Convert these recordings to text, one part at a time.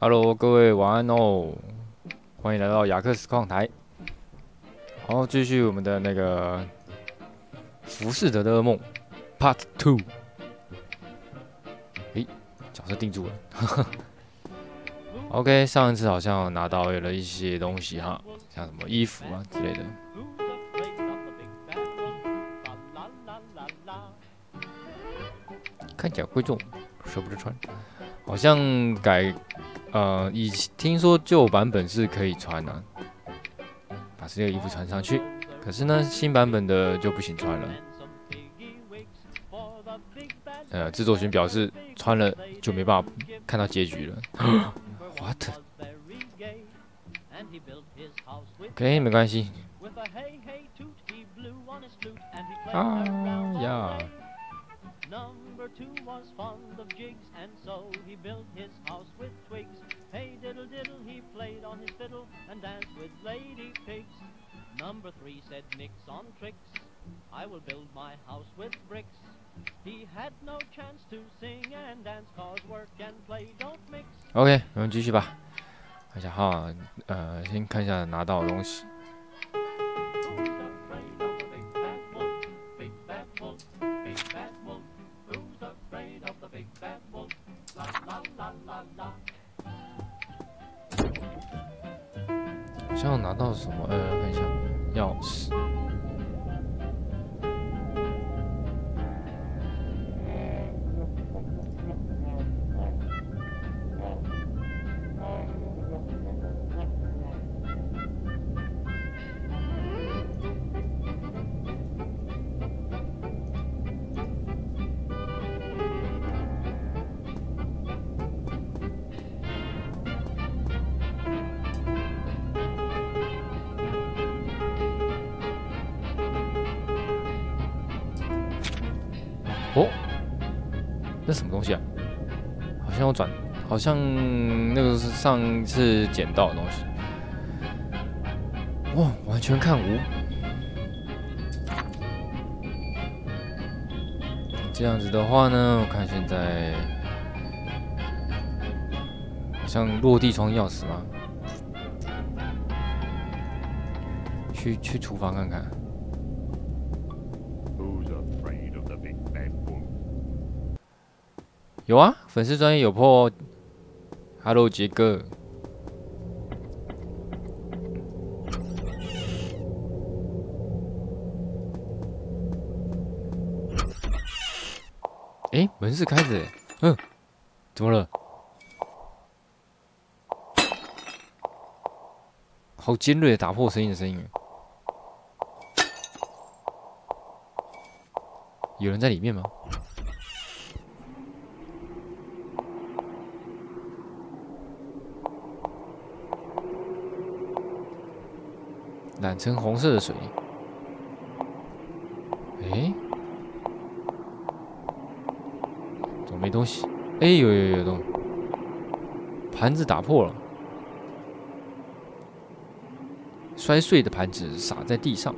Hello，各位晚安哦，欢迎来到雅克斯矿台。好，继续我们的那个《浮士德的噩梦》Part Two。诶，角色定住了。OK，上一次好像拿到了一些东西哈，像什么衣服啊之类的。看起来贵重，舍不得穿。好像改。呃，以听说旧版本是可以穿的，把这个衣服穿上去。可是呢，新版本的就不行穿了。呃，制作群表示穿了就没办法看到结局了。What？OK，没关系。拿到东西。那什么东西啊？好像要转，好像那个是上次捡到的东西。哇，完全看无。这样子的话呢，我看现在像落地窗钥匙吗？去去厨房看看。有啊，粉丝专业有破。Hello，杰哥。哎，门是开着，嗯，怎么了？好尖锐的打破声音的声音。有人在里面吗？染成红色的水，哎，怎么没东西？哎，有有有东，盘子打破了，摔碎的盘子洒在地上，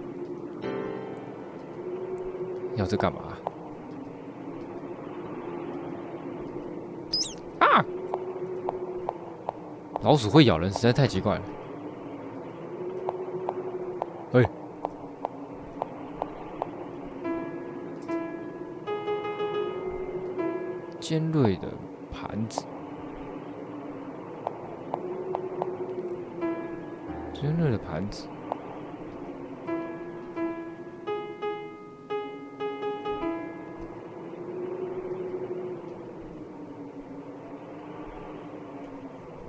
要这干嘛？啊！老鼠会咬人，实在太奇怪了。尖锐的盘子，尖锐的盘子，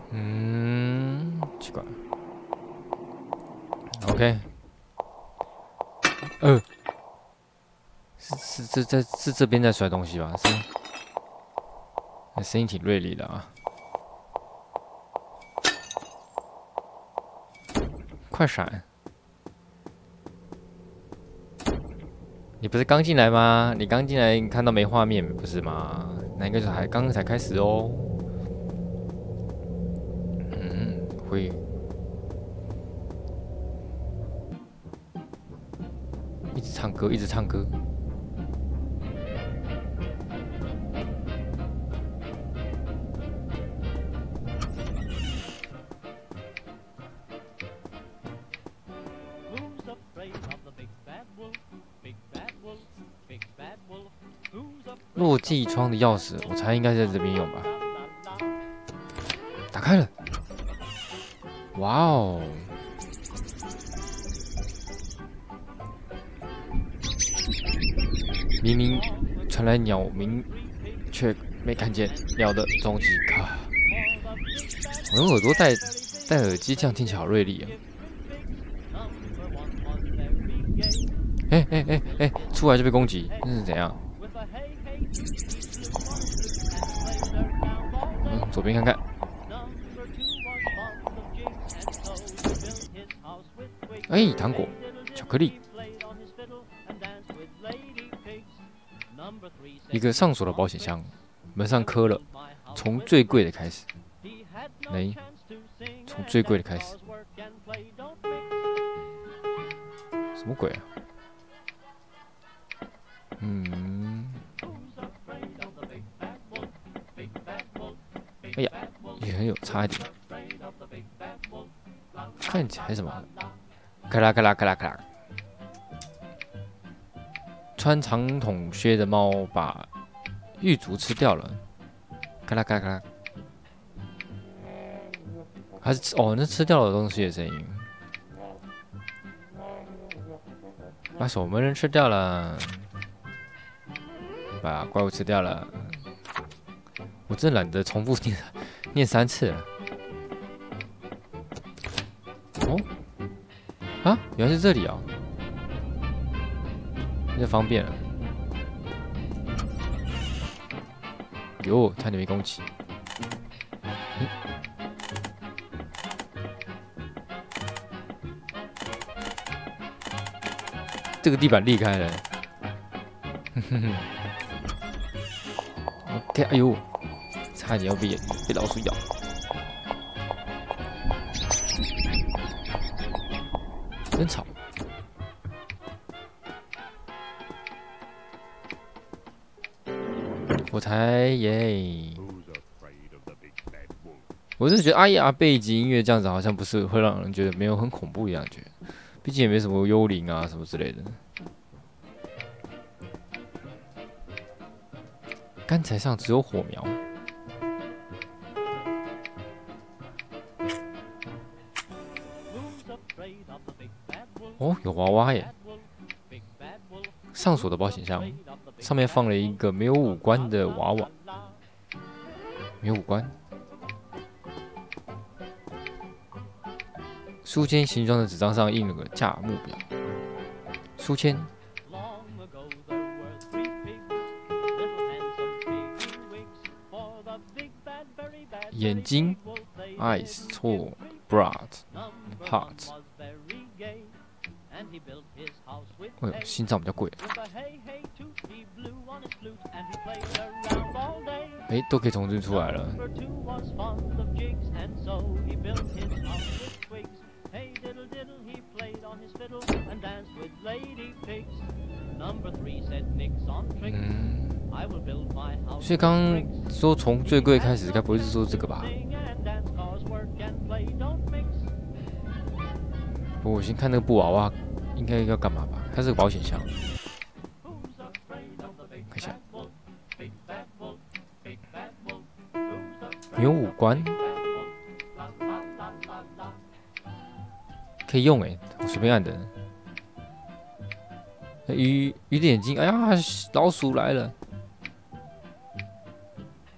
嗯，奇怪，OK。呃，是是是在是这边在摔东西吧？是，声音挺锐利的啊！快闪！你不是刚进来吗？你刚进来看到没画面不是吗？那应该是还刚刚才开始哦。嗯，会。一直唱歌，一直唱歌。落地窗的钥匙，我猜应该在这边用吧。打开了，哇哦！明明传来鸟鸣，却没看见鸟的踪迹。靠，我用耳朵戴戴耳机，这样听起来好锐利啊！哎哎哎哎，出来就被攻击，那是怎样？左边看看。哎，糖果，巧克力。一个上锁的保险箱，门上刻了“从最贵的开始”。哎，从最贵的开始，什么鬼啊？差一点，看起来什么？咔啦咔啦咔啦咔啦。穿长筒靴的猫把玉竹吃掉了，咔啦咔啦咔啦，还是哦，那吃掉了东西的声音，把守门人吃掉了，把怪物吃掉了，我真懒得重复念念三次了。哦，啊，原来是这里啊。就方便了。哟，差点没攻击。这个地板裂开了。哼哼哼 OK，哎呦，差点要被被老鼠咬。真吵。我才耶！我是觉得阿雅背景音乐这样子好像不是会让人觉得没有很恐怖一样觉得，毕竟也没什么幽灵啊什么之类的。棺材上只有火苗。有娃娃耶！上锁的保险箱。上面放了一个没有五官的娃娃，没有五官。书签形状的纸张上印了个价目表。书签。眼睛，eyes，错，broad，heart。哎呦，心脏比较贵。哎，都可以从这出来了。嗯，所以刚刚说从最贵开始，该不会是说这个吧不？我先看那个布娃娃，应该要干嘛吧？这个保险箱。看一下，有五官，可以用哎，我随便按的。鱼鱼的眼睛，哎呀，老鼠来了！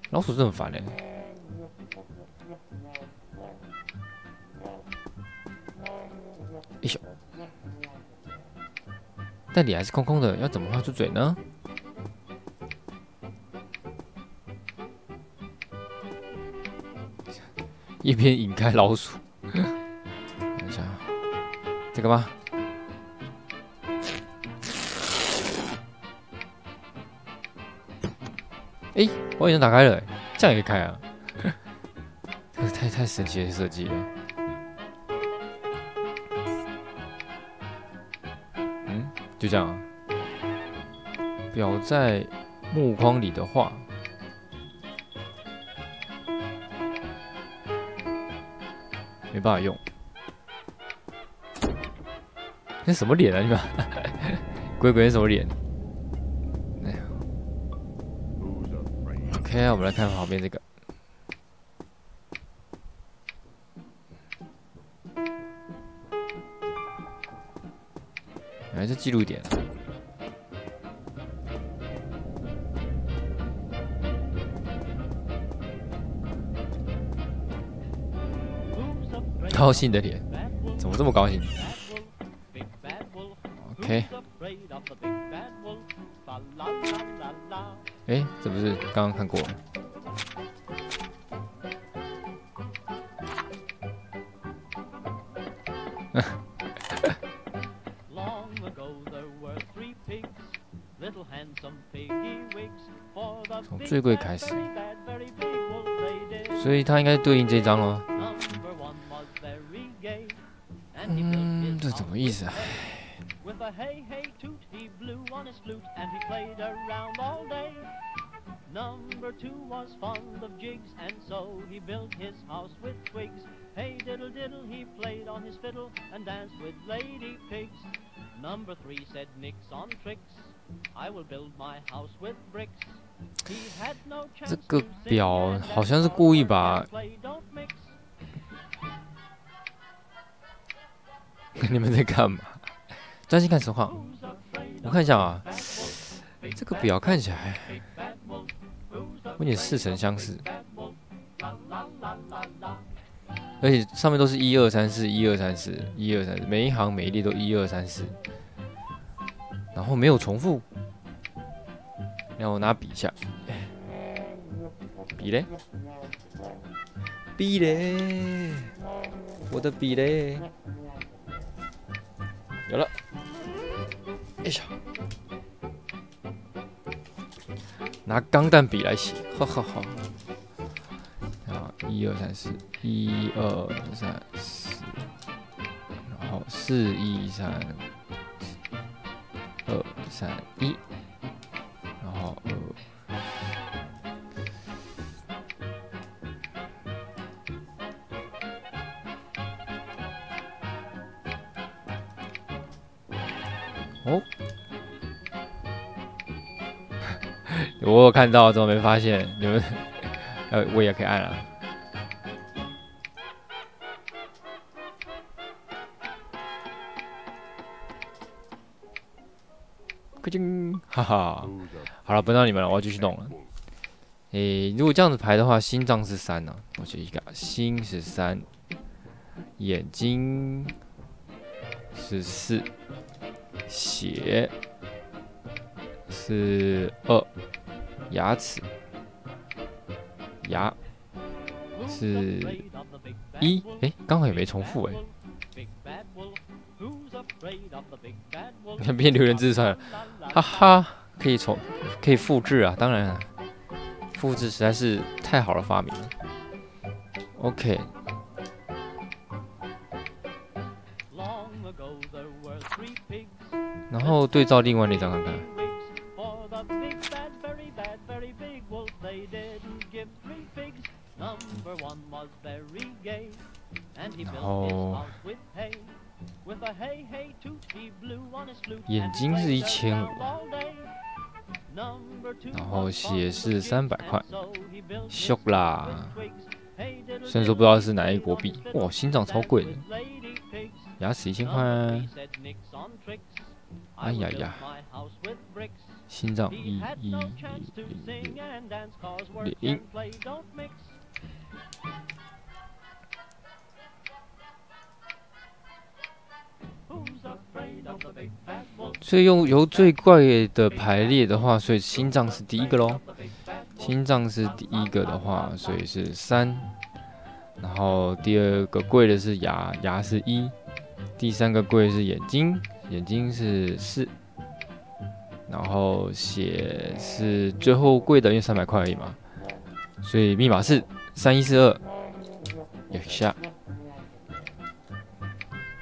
老鼠是很烦哎。但里还是空空的，要怎么画出嘴呢？一边引开老鼠，等一下，这个吧。哎，我已经打开了，这样也开啊！太太神奇的设计了。就这样，表在木框里的话，没办法用。那什么脸啊？你们 鬼鬼什么脸？哎呀，OK，我们来看旁边这个。记录点。高兴的脸，怎么这么高兴？OK。哎，这不是刚刚看过？最贵开始，所以它应该对应这张喽。嗯，这什么意思啊？Number two was fond of jigs, and so he built his house with twigs. Hey diddle diddle, he played on his fiddle and danced with lady pigs. Number three said nix 这个表好像是故意把 你们在干嘛？专心看实况。我看一下啊，这个表看起来有点似曾相识，而且上面都是一二三四，一二三四，一二三四，每一行每一列都一二三四，然后没有重复。让我拿笔一下，笔嘞，笔嘞，我的笔嘞。有了，哎呀，拿钢弹笔来写，哈哈哈。啊，一二三四，一二三四，然后四一三，二三一，然后。哦，我有看到，怎么没发现？你们，呃，我也可以按了。咕噔，哈哈，好了，不闹你们了，我要继续弄了。诶，如果这样子排的话，心脏是三呢，我写一个，心是三，眼睛是四。血是二，牙齿牙是一，哎，刚好也没重复哎。变留人字算了，哈哈，可以重可以复制啊，当然，复制实在是太好的发明了。OK。然后对照另外那张看看。然后眼睛是一千五，然后血是三百块，秀啦！虽然说不知道是哪一国币，哇，心脏超贵的，牙齿一千块。哎呀呀！心脏一一零，所以用由最怪的排列的话，所以心脏是第一个喽。心脏是第一个的话，所以是三。然后第二个贵的是牙，牙是一。第三个贵是眼睛。眼睛是四，然后血是最后贵的，因为三百块而已嘛，所以密码是三一四二，有下，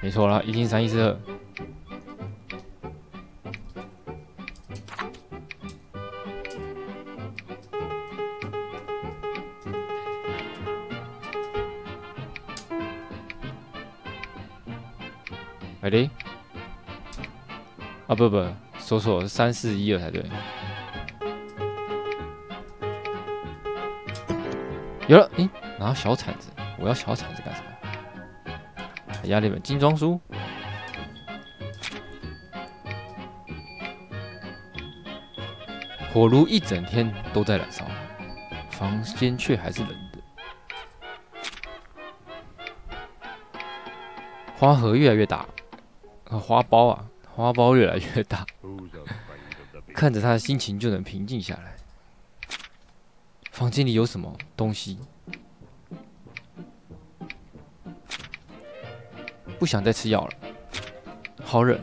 没错啦，一定三一四二。Ready？啊不不，说错，三四一二才对。有了，诶，拿小铲子，我要小铲子干什么？压了一本精装书。火炉一整天都在燃烧，房间却还是冷的。花盒越来越大，花苞啊，花苞越来越大，看着他的心情就能平静下来。房间里有什么东西？不想再吃药了，好冷。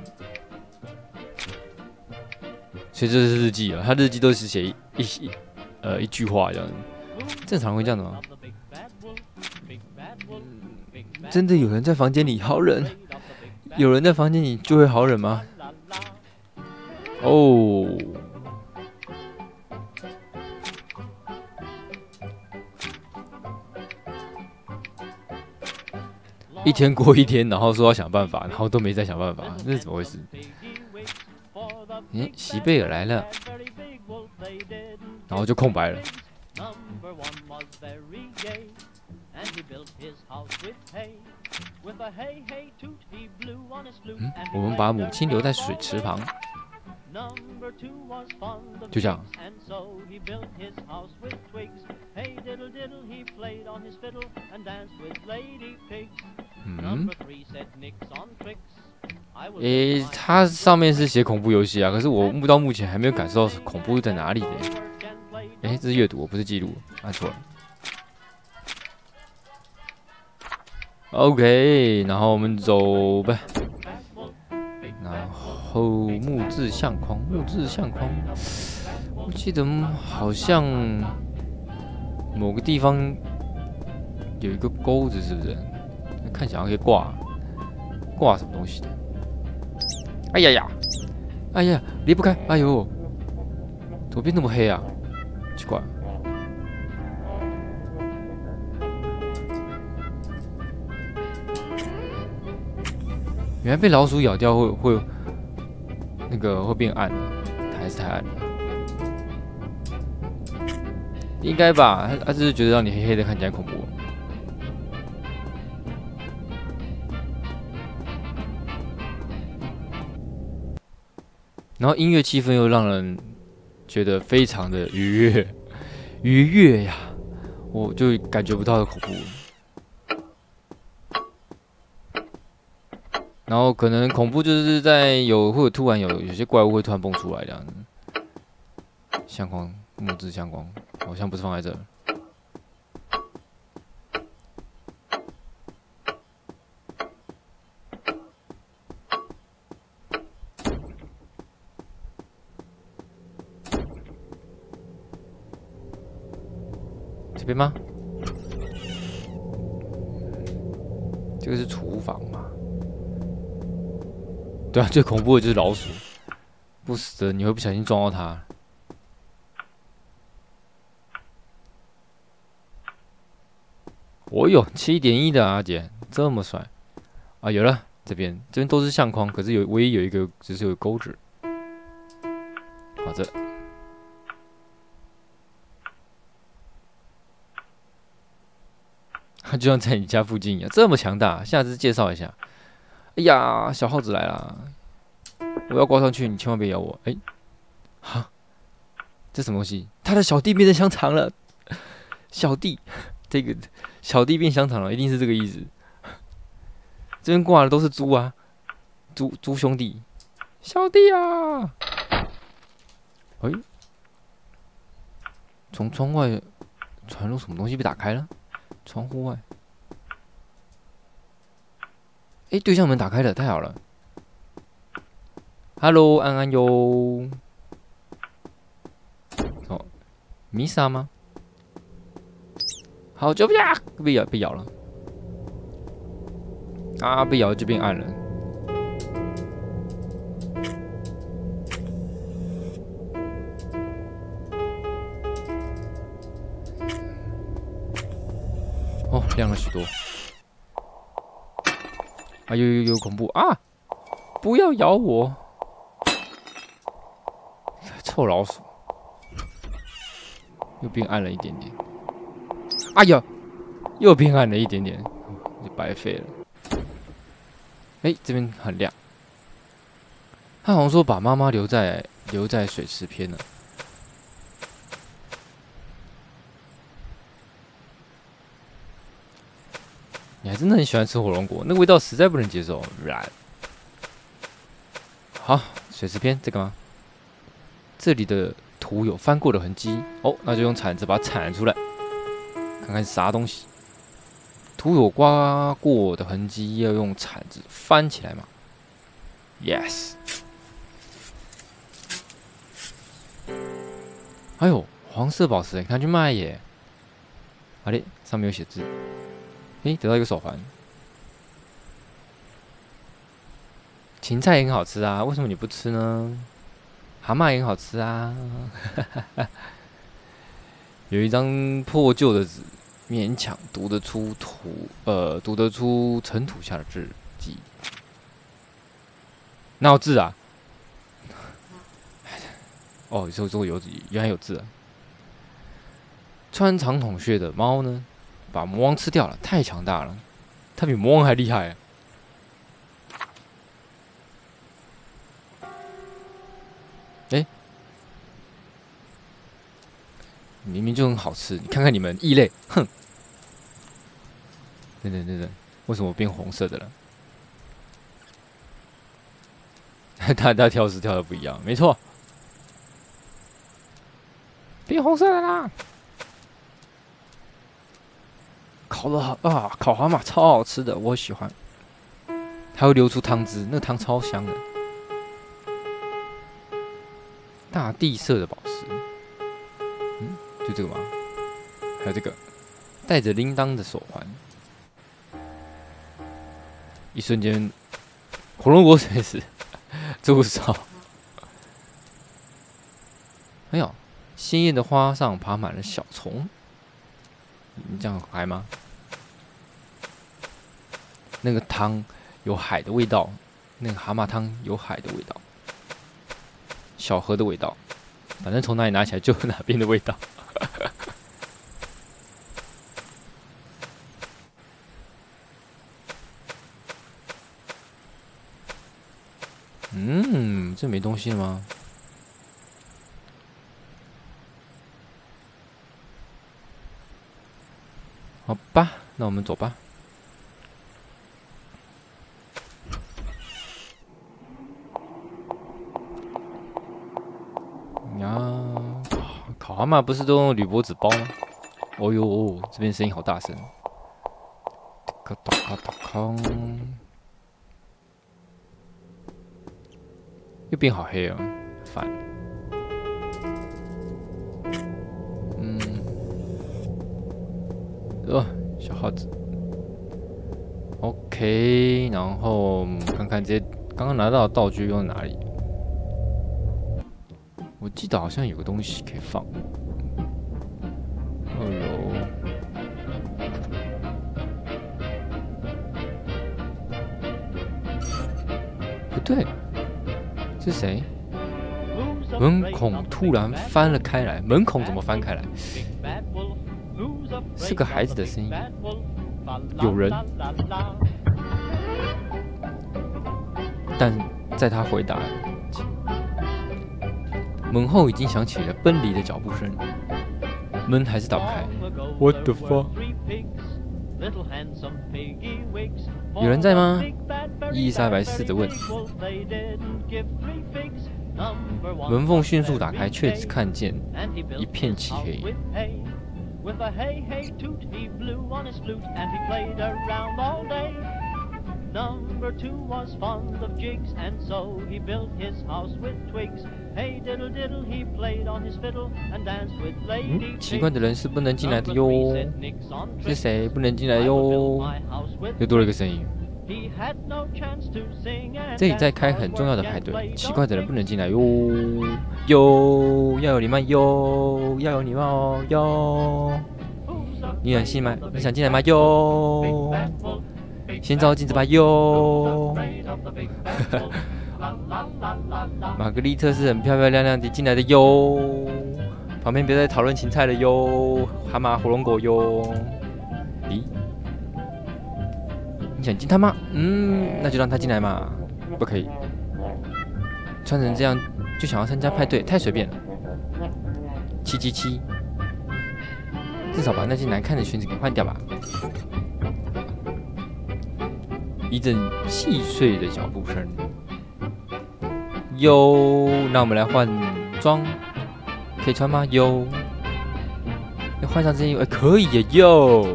所以这是日记啊，他日记都是写一一呃一句话这样子。正常会这样的吗？真的有人在房间里好冷？有人在房间里就会好忍吗？哦，一天过一天，然后说要想办法，然后都没再想办法，这是怎么回事？嗯，席贝尔来了，然后就空白了。嗯，我们把母亲留在水池旁，就这样。嗯。诶，它上面是写恐怖游戏啊，可是我目到目前还没有感受到恐怖在哪里的。诶，这是阅读，不是记录，按错了。OK，然后我们走呗。后木质相框，木质相框，我记得好像某个地方有一个钩子，是不是？看起来可以挂，挂什么东西的？哎呀呀，哎呀，离不开！哎呦，左边那么黑啊，奇怪。原来被老鼠咬掉会会那个会变暗，还是太暗了？应该吧，他他只是觉得让你黑黑的看起来恐怖。然后音乐气氛又让人觉得非常的愉悦，愉悦呀，我就感觉不到的恐怖。然后可能恐怖就是在有或者突然有有些怪物会突然蹦出来这样子。相框木质相框好像不是放在这。这边吗？这个是厨房嘛？对啊，最恐怖的就是老鼠，不死的你会不小心撞到它。哦哟，七点一的阿姐这么帅啊！有了，这边这边都是相框，可是有唯一有一个只是有钩子。好的。他 就像在你家附近一样，这么强大。下次介绍一下。哎呀，小耗子来了！我要挂上去，你千万别咬我。哎，哈，这什么东西？他的小弟变成香肠了。小弟，这个小弟变香肠了，一定是这个意思。这边挂的都是猪啊，猪猪兄弟，小弟啊！哎，从窗外传入什么东西被打开了？窗户外，哎，对象门打开了，太好了。Hello，安安哟。哦，米莎吗？好，久不见，被咬，被咬了。啊，被咬就变暗了。哦亮了许多，啊，有有有恐怖啊！不要咬我，臭老鼠，又变暗了一点点。哎呀，又变暗了一点点，就白费了。哎，这边很亮。他好像说把妈妈留在留在水池边了。你还真的很喜欢吃火龙果，那味道实在不能接受。然，好，水池边这个吗？这里的土有翻过的痕迹哦，那就用铲子把它铲出来，看看是啥东西。土有刮过的痕迹，要用铲子翻起来嘛？Yes。哎呦，黄色宝石，你看去卖耶！啊嘞，上面有写字。诶，得到一个手环。芹菜也很好吃啊，为什么你不吃呢？蛤蟆也很好吃啊。有一张破旧的纸，勉强读得出土，呃，读得出尘土下的字迹。那有字啊？哦，说说有，原来有字啊。穿长筒靴的猫呢？把魔王吃掉了，太强大了，他比魔王还厉害。哎，明明就很好吃，你看看你们异类，哼！等等等等，为什么变红色的了？他他挑食挑的不一样，没错，变红色的啦！烤的好啊，烤蛤蟆超好吃的，我喜欢。它会流出汤汁，那个汤超香的。大地色的宝石，嗯，就这个吗？还有这个带着铃铛的手环。一瞬间，火龙果随时助手。哎呦，鲜艳的花上爬满了小虫。你这样还吗？那个汤有海的味道，那个蛤蟆汤有海的味道，小河的味道，反正从哪里拿起来就哪边的味道。嗯，这没东西了吗？好吧，那我们走吧。呀，烤蛤蟆不是都用铝箔纸包吗？哦呦，这边声音好大声！咔哒咔哒康，又变好黑啊，烦。呃，小耗子，OK，然后看看这刚刚拿到的道具用在哪里。我记得好像有个东西可以放。哦呦，不对，是谁？门孔突然翻了开来，门孔怎么翻开来？是个孩子的声音，有人，但在他回答，门后已经响起了奔离的脚步声，门还是打不开。What the fuck？有人在吗？伊莎白试着问。门缝迅速打开，却只看见一片漆黑。With a hey hey toot, he blew on his flute and he played around all day. Number two was fond of jigs and so he built his house with twigs. Hey diddle diddle, he played on his fiddle and danced with lady. 奇怪的人是不能进来的哟。是谁不能进来哟？又多了一个声音。 这里在开很重要的派对，奇怪的人不能进来哟。哟，要有礼貌哟，要有礼貌哦哟。你想进吗？你想进来吗？哟。先照镜子吧哟。玛 格丽特是很漂漂亮亮的进来的哟。旁边别再讨论芹菜了哟，蛤蟆、火龙果哟。你想进他吗？嗯，那就让他进来嘛。不可以，穿成这样就想要参加派对，太随便了。七七七，至少把那件难看的裙子给换掉吧。一阵细碎的脚步声。哟，那我们来换装，可以穿吗？哟，要换上这件衣服，可以呀。哟，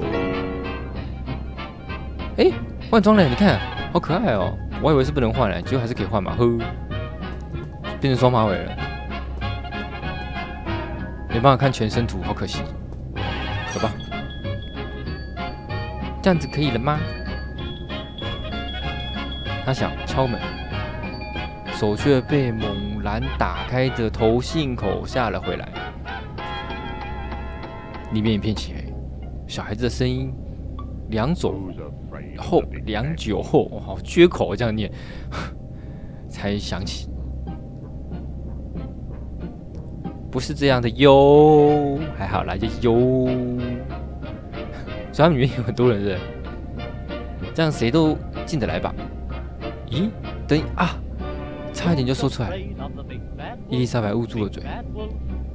哎，换装了，你看，好可爱哦。我以为是不能换嘞，结果还是可以换嘛。呵，变成双马尾了，没办法看全身图，好可惜。走吧，这样子可以了吗？他想敲门，手却被猛然打开的投信口吓了回来。里面一片漆黑，小孩子的声音，两种后，良久后，好缺口这样念，才想起，不是这样的哟，还好啦，就哟。所以里面有很多人是，这样谁都进得来吧。咦，等啊，差一点就说出来。伊丽莎白捂住了嘴，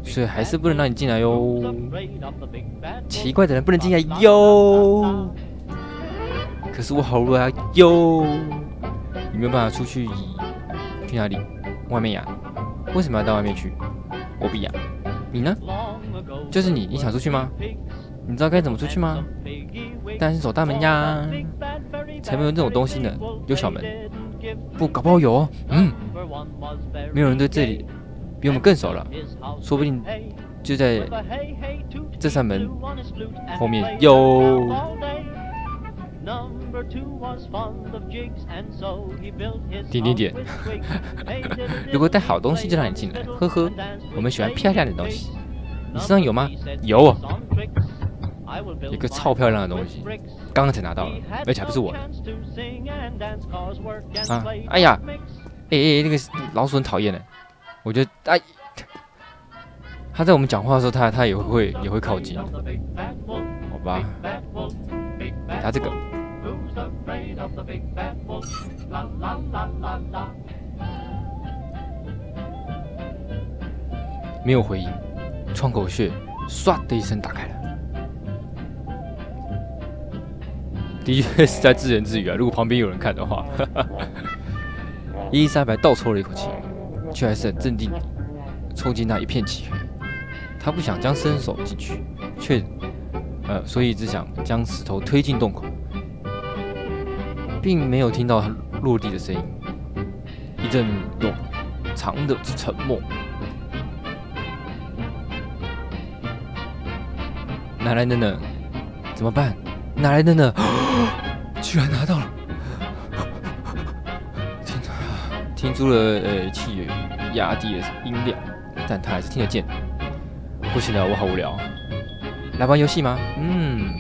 所以还是不能让你进来哟。奇怪的人不能进来哟。可是我好热啊哟！你没有办法出去，去哪里？外面呀？为什么要到外面去？我不呀。你呢？就是你，你想出去吗？你知道该怎么出去吗？当然是走大门呀。才没有这种东西呢，有小门。不，搞不好有。嗯，没有人对这里比我们更熟了，说不定就在这扇门后面有。点点点，如果带好东西就让你进来，呵呵，我们喜欢漂亮的东西。你身上有吗？有，一个超漂亮的东西，刚刚才拿到了，而且还不是我的。啊，哎呀，哎哎，那个老鼠很讨厌的，我觉得哎，他在我们讲话的时候，他他也会也会靠近，好吧？他这个。没有回应，窗口穴唰的一声打开了。的确是在自言自语啊！如果旁边有人看的话，伊丽莎白倒抽了一口气，却还是很镇定，冲进那一片漆黑。他不想将伸手进去，却呃，所以只想将石头推进洞口。并没有听到落地的声音，一阵冗长的沉默。哪来的呢？怎么办？哪来的呢？居然拿到了！听出了呃气压低的音量，但他还是听得见。不行了，我好无聊。来玩游戏吗？嗯，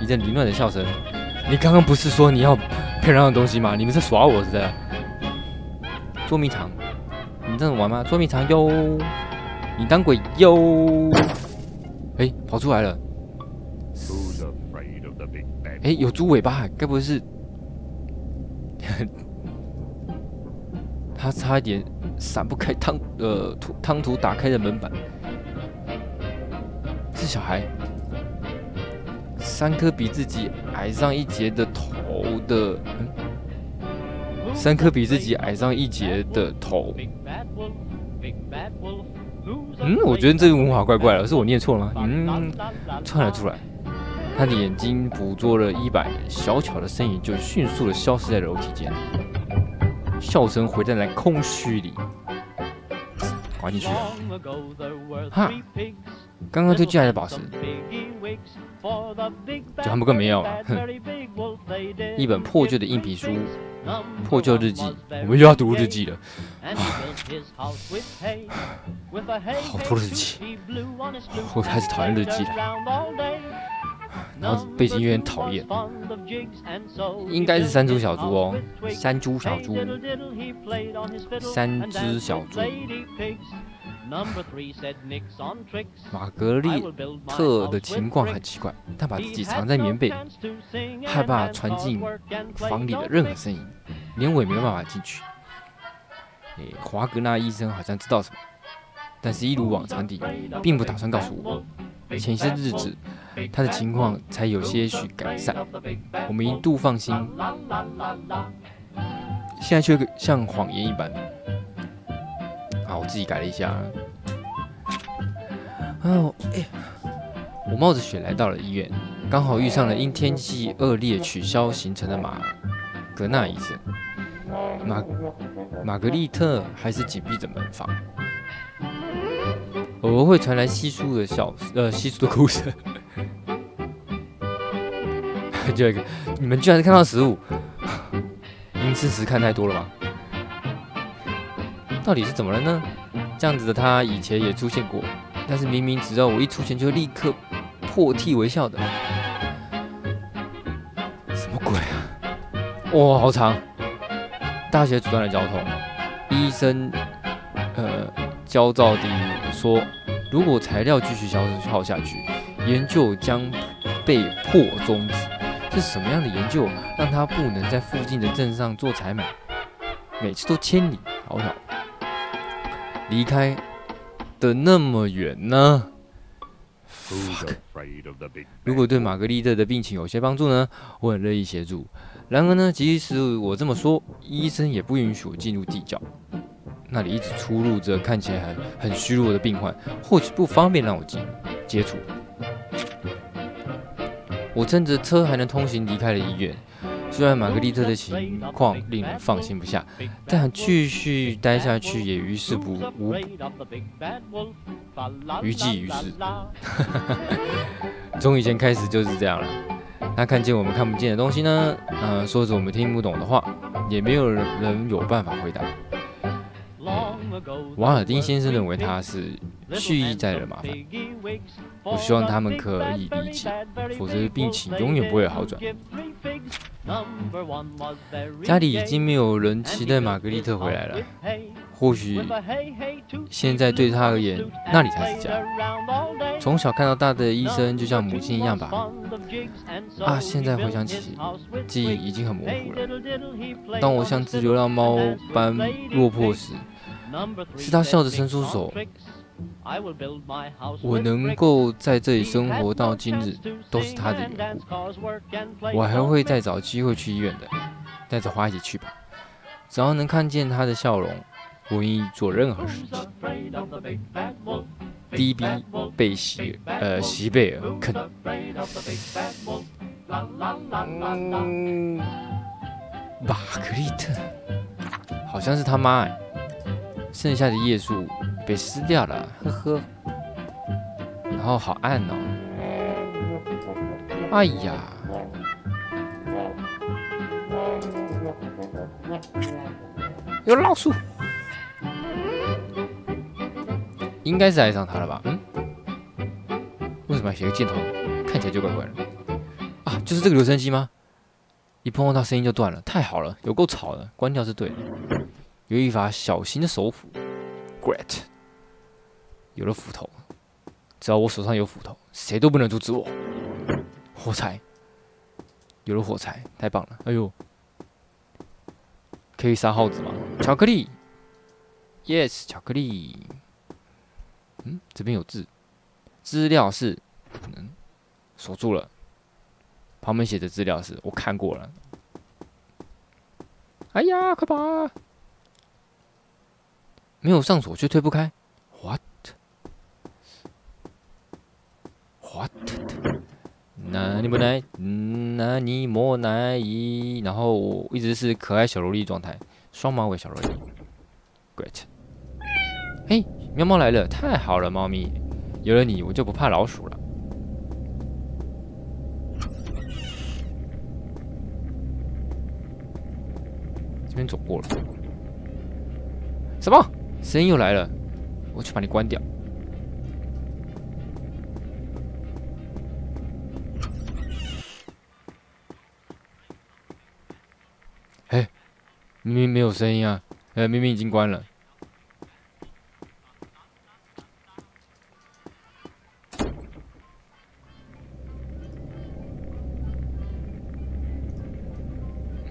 一阵凌乱的笑声。你刚刚不是说你要漂亮的东西吗？你们是耍我是的。捉迷藏，你这样玩吗？捉迷藏哟，你当鬼哟！哎，跑出来了。哎，有猪尾巴，该不会是？他差一点闪不开汤呃土汤图打开的门板。是小孩。三颗比自己矮上一截的头的，三颗比自己矮上一截的头。嗯，我觉得这个文法怪怪的，是我念错了吗？嗯，窜了出来，他的眼睛捕捉了伊百小巧的身影，就迅速的消失在楼梯间。笑声回荡在空虚里，滑进去了。哈，刚刚推进来的宝石。就他们更没有了，哼！一本破旧的硬皮书，破旧日记，我们又要读日记了。好多日记，我开始讨厌日记了。然后背景音乐很讨厌，应该是三只小猪哦，三只小猪，三只小猪。玛格丽特的情况很奇怪，他把自己藏在棉被，害怕传进房里的任何声音，连我也没办法进去。诶，华格纳医生好像知道什么，但是一如往常地，并不打算告诉我。前些日子，他的情况才有些许改善，我们一度放心。现在却像谎言一般。啊，我自己改了一下。哦，哎，我冒着雪来到了医院，刚好遇上了因天气恶劣取消行程的马格纳医生。玛玛格丽特还是紧闭着门房，偶尔会传来稀疏的笑，呃，稀疏的哭声。这个，你们居然是看到食物？您事实看太多了吗？到底是怎么了呢？这样子的他以前也出现过，但是明明只要我一出现就立刻破涕为笑的，什么鬼啊？哇，好长！大学阻断了交通，医生呃焦躁地说：“如果材料继续消耗下去，研究将被迫终止。”是什么样的研究让他不能在附近的镇上做采买？每次都千里迢迢离开的那么远呢？fuck！如果对玛格丽特的病情有些帮助呢，我很乐意协助。然而呢，即使我这么说，医生也不允许我进入地窖。那里一直出入着看起来很很虚弱的病患，或许不方便让我进接触。我趁着车还能通行离开了医院。虽然玛格丽特的情况令人放心不下，但继续待下去也于事不无于济于事。从以前开始就是这样了。他看见我们看不见的东西呢，呃，说着我们听不懂的话，也没有人有办法回答。瓦尔丁先生认为他是蓄意在惹麻烦。我希望他们可以理解，否则病情永远不会好转。家里已经没有人期待玛格丽特回来了。或许现在对他而言，那里才是家。从小看到大的医生就像母亲一样吧。啊，现在回想起，记忆已经很模糊了。当我像只流浪猫般落魄时，是他笑着伸出手。我能够在这里生活到今日，都是他的缘故。我还会再找机会去医院的，带着花一起去吧。只要能看见他的笑容，我愿意做任何事情。D.B. 贝西呃西贝尔肯，玛格丽特，好像是他妈哎。剩下的叶树被撕掉了，呵呵。然后好暗哦，哎呀，有老鼠，应该是爱上他了吧？嗯，为什么要写个箭头？看起来就怪怪的。啊，就是这个留声机吗？一碰到声音就断了，太好了，有够吵的，关掉是对的。有一把小型的手斧，Great！有了斧头，只要我手上有斧头，谁都不能阻止我。火柴，有了火柴，太棒了！哎呦，可以杀耗子吗？巧克力，Yes，巧克力。嗯，这边有字，资料是，嗯，锁住了。旁边写的资料是我看过了。哎呀，快跑！没有上锁却推不开，what？what？那你不来？那你莫来意。然后我一直是可爱小萝莉状态，双马尾小萝莉，great。嘿，喵猫来了，太好了，猫咪，有了你，我就不怕老鼠了。这边走过了，什么？声音又来了，我去把你关掉。哎，明明没有声音啊，哎，明明已经关了。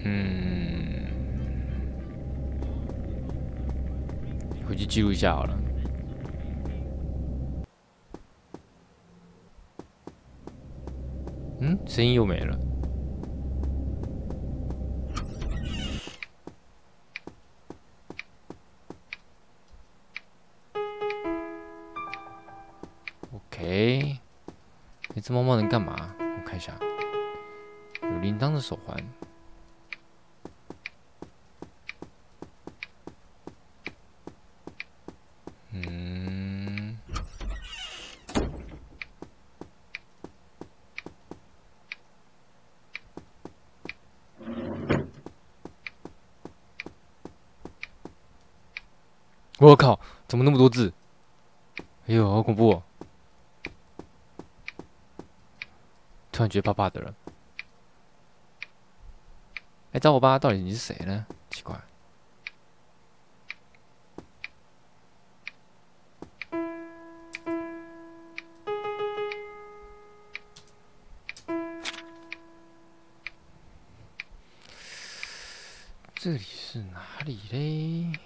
嗯。回去记录一下好了。嗯，声音又没了。OK，这只猫猫能干嘛？我看一下，有铃铛的手环。嗯，我靠，怎么那么多字？哎呦，好恐怖哦！突然觉得怕怕的了。哎，找我爸到底你是谁呢？奇怪。这里是哪里嘞？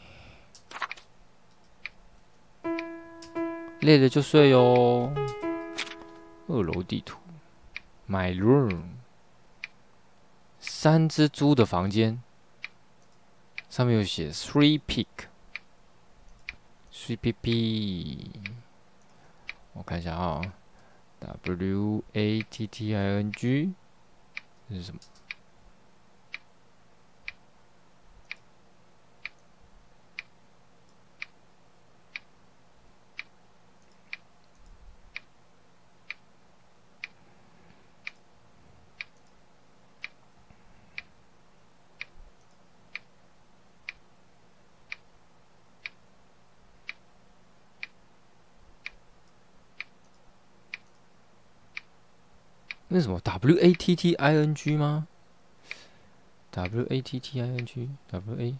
累了就睡哦。二楼地图，My room。三只猪的房间，上面有写 Three Pig，Three P P。我看一下啊，W A T T I N G，这是什么？那什么 W A T T I N G 吗？W A T T I N G W A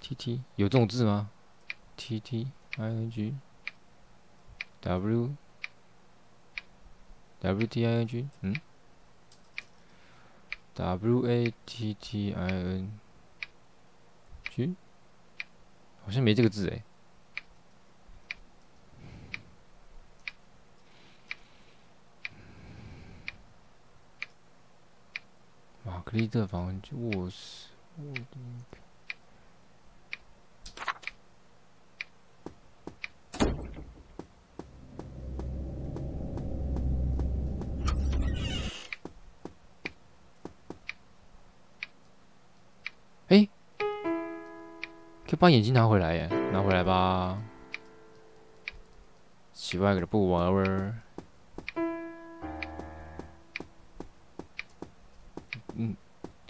T T 有这种字吗？T T I N G W W T I N G 嗯，W A T T I N G 好像没这个字哎。格丽特房卧室，卧室。哎，可以把眼镜拿回来耶，拿回来吧。奇怪的布娃娃。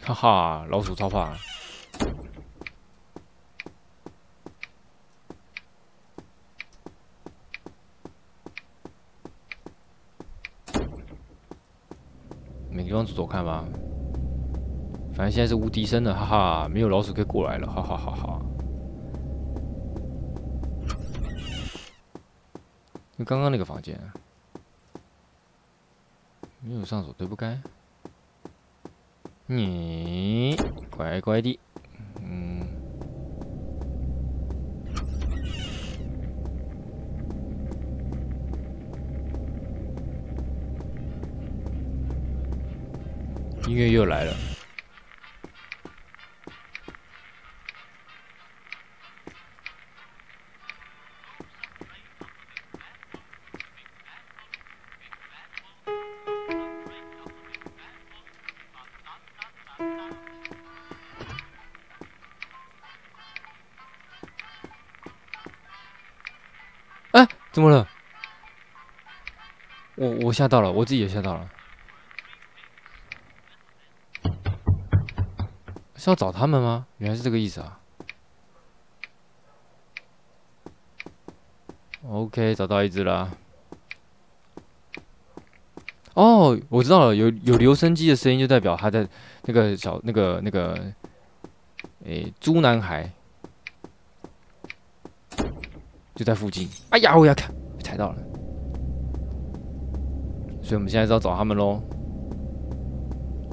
哈哈，老鼠超怕。每个地方走走看吧，反正现在是无敌身的，哈哈，没有老鼠可以过来了，哈哈哈哈。就刚刚那个房间，没有上锁，对不该。你乖乖的，嗯，音乐又来了。怎么了？我我吓到了，我自己也吓到了。是要找他们吗？原来是这个意思啊。OK，找到一只了。哦，我知道了，有有留声机的声音，就代表他在那个小那个那个，诶，猪男孩。在附近。哎呀，我要看，踩到了。所以我们现在是要找他们喽。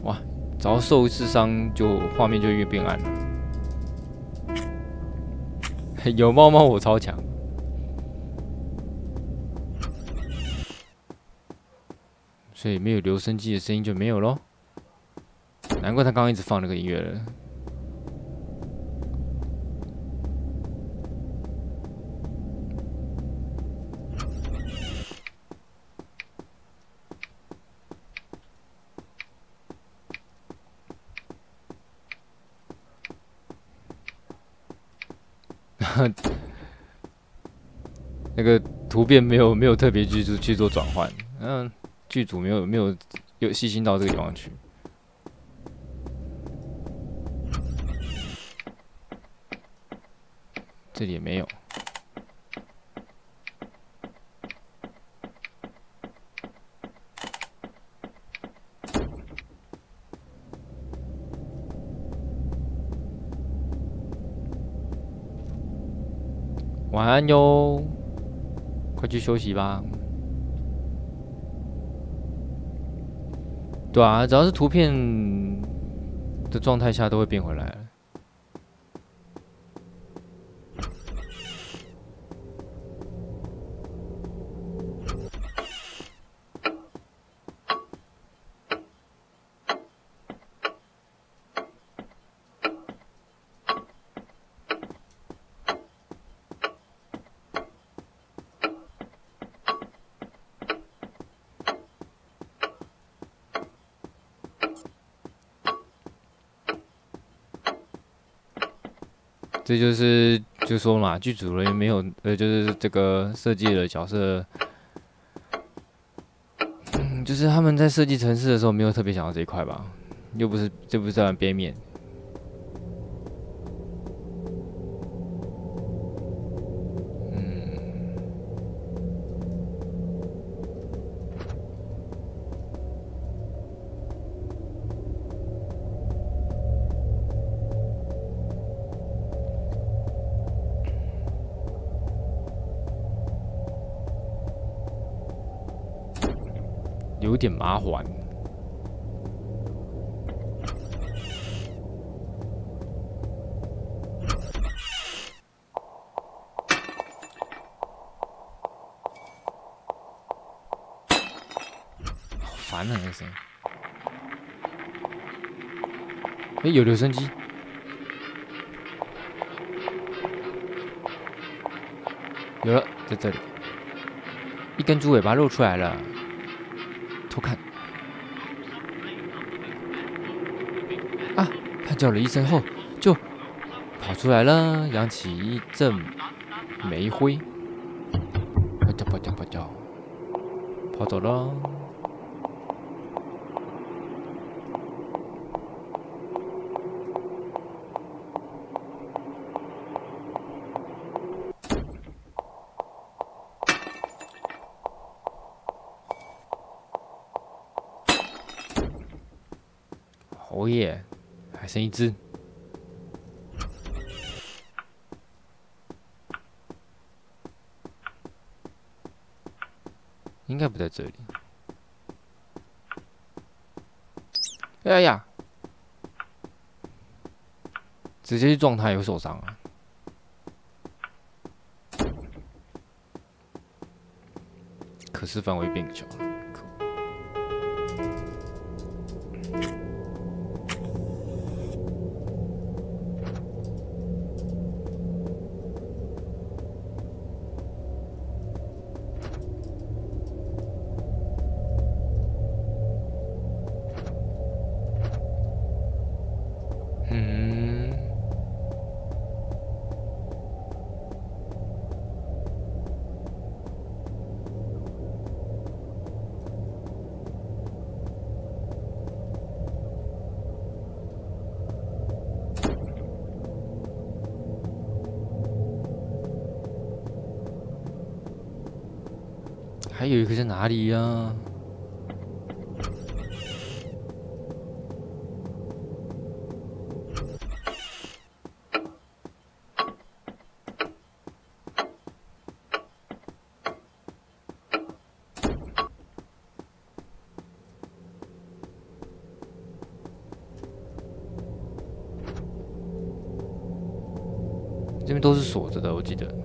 哇，只要受一次伤，就画面就越变暗了。有猫猫我超强，所以没有留声机的声音就没有咯。难怪他刚刚一直放那个音乐了。那个图片没有没有特别去做去做转换，嗯，剧组没有没有有细心到这个地方去。这里也没有。晚安哟，快去休息吧。对啊，只要是图片的状态下，都会变回来。这就是就说嘛，剧组人没有呃，就是这个设计的角色，嗯，就是他们在设计城市的时候没有特别想到这一块吧，又不是这不是在玩边面。点麻烦，烦啊！那声音。哎，有留声机，有了，在这里，一根猪尾巴露出来了。偷看啊！他叫了一声后，就跑出来了，扬起一阵煤灰，跑叫跑叫跑掉，跑走了。哦耶，还剩一只，应该不在这里。哎呀，直接去撞他，有受伤啊！可是范围变小了。还有一个在哪里呀？这边都是锁着的我记得。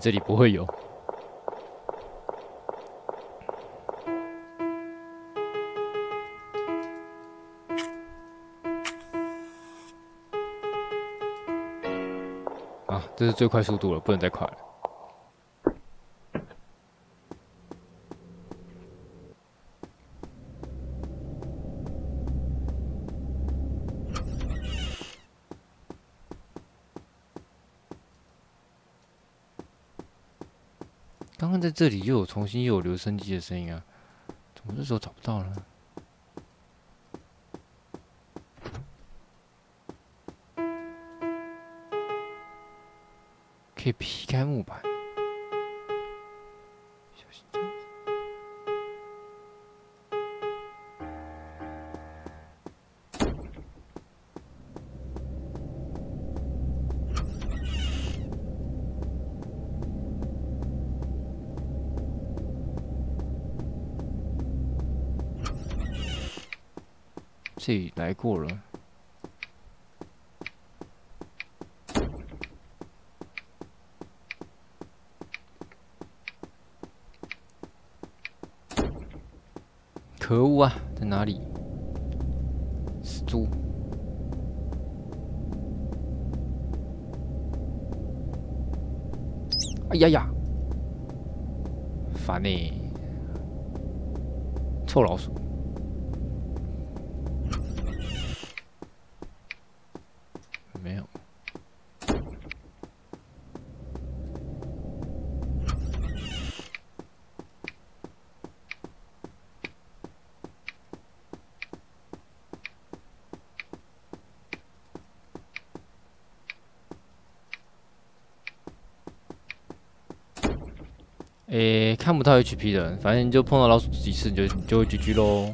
这里不会有。啊，这是最快速度了，不能再快了。这里又有重新又有留声机的声音啊，怎么这时候找不到了？可以劈开木板。这里来过了。可恶啊，在哪里？死猪！哎呀呀，烦呢、臭老鼠！没有。诶、看不到 HP 的，反正你就碰到老鼠几次，你就你就会 GG 喽。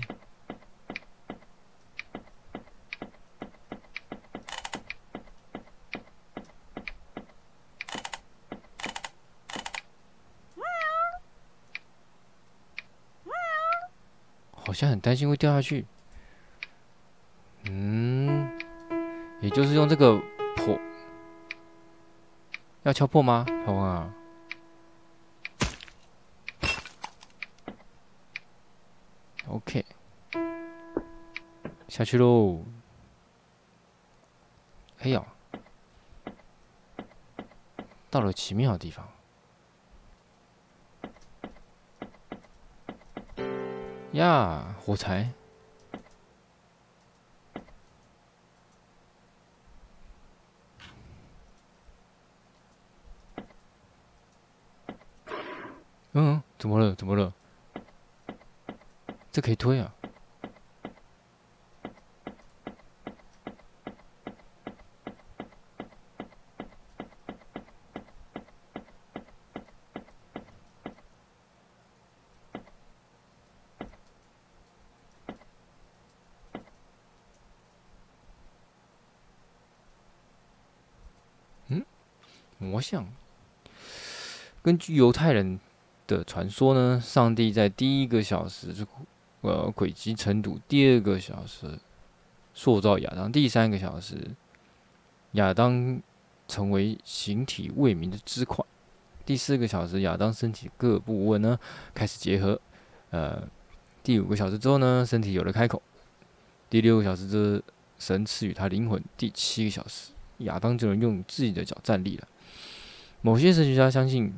好像很担心会掉下去。嗯，也就是用这个破，要敲破吗？好啊。下去喽。哎呀，到了奇妙的地方。呀，火柴。嗯，怎么了？怎么了？这可以推啊！嗯，魔像。根据犹太人的传说呢，上帝在第一个小时就呃，轨迹尘土。第二个小时塑造亚当，第三个小时亚当成为形体未明的肢块。第四个小时，亚当身体各部位呢开始结合。呃，第五个小时之后呢，身体有了开口。第六个小时，这神赐予他灵魂。第七个小时，亚当就能用自己的脚站立了。某些神学家相信，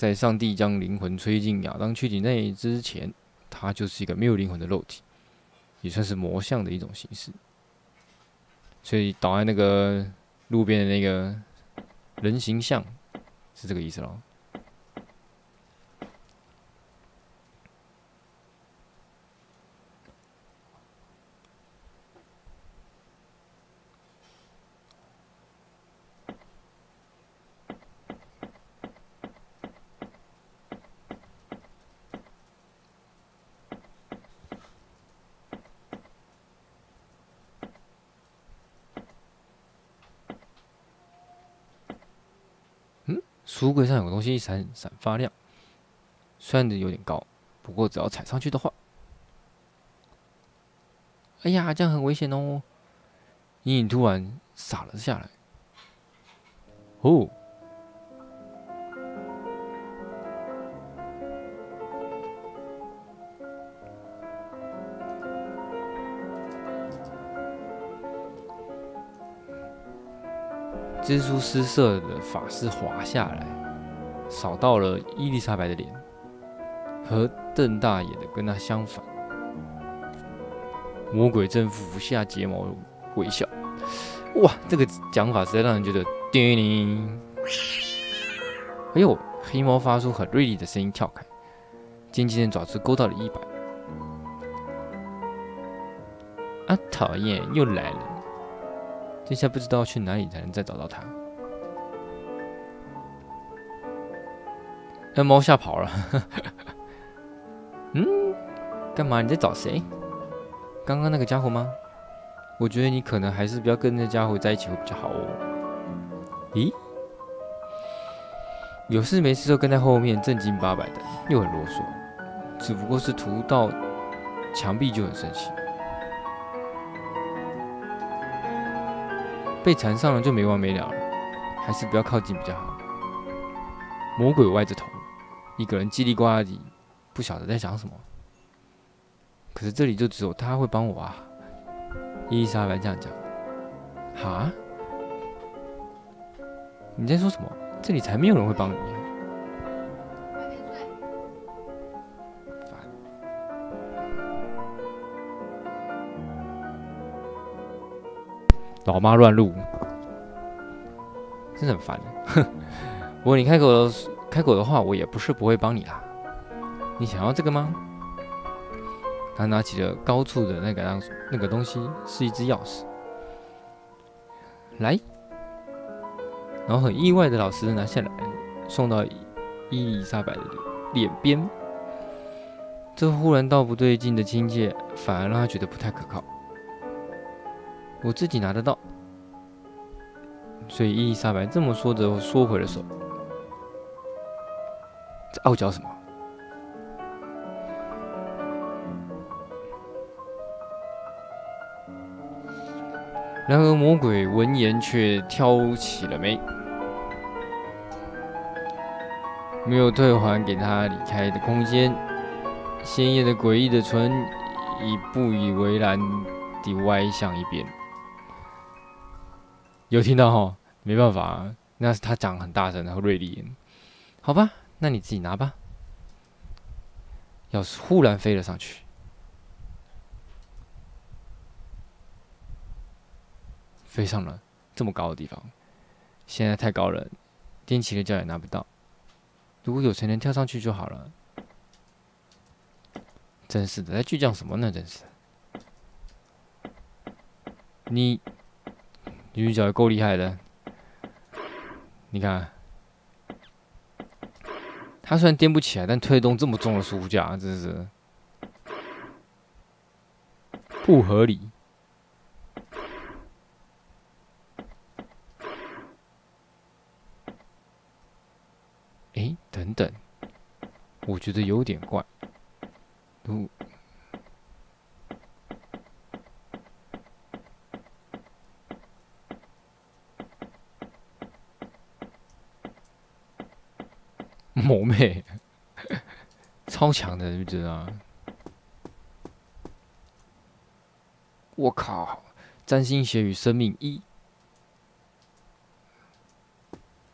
在上帝将灵魂吹进亚当躯体内之前。它就是一个没有灵魂的肉体，也算是魔像的一种形式。所以倒在那个路边的那个人形像，是这个意思喽。书柜上有个东西闪闪发亮，虽然有点高，不过只要踩上去的话，哎呀，这样很危险哦！阴影突然洒了下来。哦，蜘蛛丝色的发丝滑下来，扫到了伊丽莎白的脸，和瞪大眼的跟她相反。魔鬼正俯下睫毛微笑。哇，这个讲法实在让人觉得叮铃。哎呦，黑猫发出很锐利的声音，跳开，尖尖的爪子勾到了衣摆。啊，讨厌，又来了！这下不知道去哪里才能再找到它。那猫吓跑了。嗯，干嘛？你在找谁？刚刚那个家伙吗？我觉得你可能还是不要跟那家伙在一起会比较好哦。咦？有事没事就跟在后面正经八百的，又很啰嗦，只不过是涂到墙壁就很生气，被缠上了就没完没了了，还是不要靠近比较好。魔鬼歪着头，一个人叽里呱啦的，不晓得在想什么。可是这里就只有他会帮我啊！伊丽莎白这样讲。哈？你在说什么？这里才没有人会帮你。啊。老妈乱入，真的很烦。哼。不过你开口开口的话，我也不是不会帮你啦。你想要这个吗？他拿起了高处的那个让那个东西，是一只钥匙。来，然后很意外的，老师拿下来，送到伊丽莎白的脸边。这忽然到不对劲的亲切，反而让他觉得不太可靠。我自己拿得到，所以伊丽莎白这么说着，缩回了手。这傲娇什么？然而，魔鬼闻言却挑起了眉，没有退还给他离开的空间。鲜艳的、诡异的唇已不以为然地歪向一边。有听到哈？没办法，那是他讲很大声，然后锐利。好吧，那你自己拿吧。钥匙忽然飞了上去。飞上了这么高的地方，现在太高了，踮起的脚也拿不到。如果有谁能跳上去就好了。真是的，在倔强什么呢？真是。你女主角也够厉害的，你看，他虽然颠不起来，但推动这么重的书架，真是不合理。哎等等，我觉得有点怪。如某妹，超强的，你知道吗？我靠！占星学与生命一，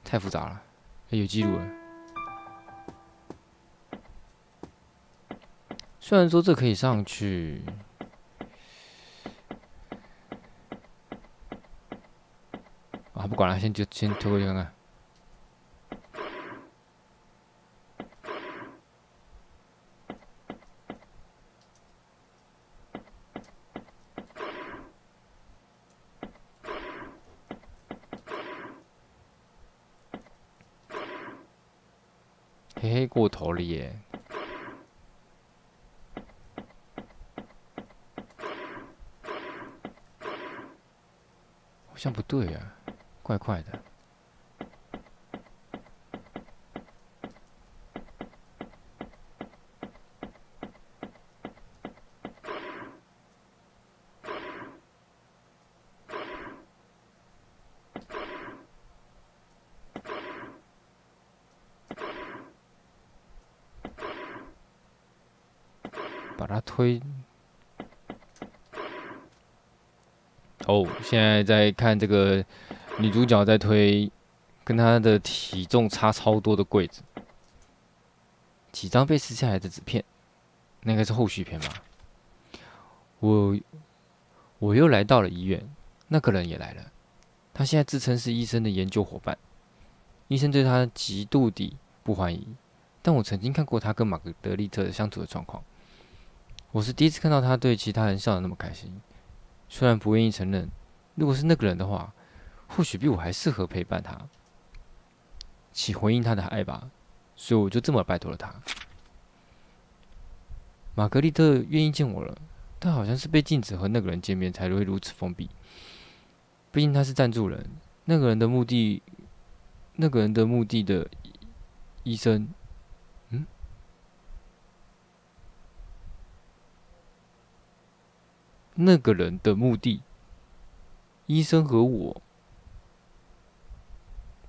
太复杂了，有记录了。虽然说这可以上去，啊，不管了，先就先推过去看看。黑黑过头了耶！好像不对呀，怪怪的。把它推。哦，现在看这个女主角在推跟她的体重差超多的柜子，几张被撕下来的纸片，那个是后续片吧？我我又来到了医院，那个人也来了，他现在自称是医生的研究伙伴，医生对他极度地不欢迎。但我曾经看过他跟玛格德丽特相处的状况，我是第一次看到他对其他人笑得那么开心。虽然不愿意承认，如果是那个人的话，或许比我还适合陪伴他，起回应他的爱吧。所以我就这么拜托了他。玛格丽特愿意见我了，但好像是被禁止和那个人见面才会如此封闭。毕竟他是赞助人，那个人的目的，那个人的目的的医生。嗯那个人的目的，医生和我，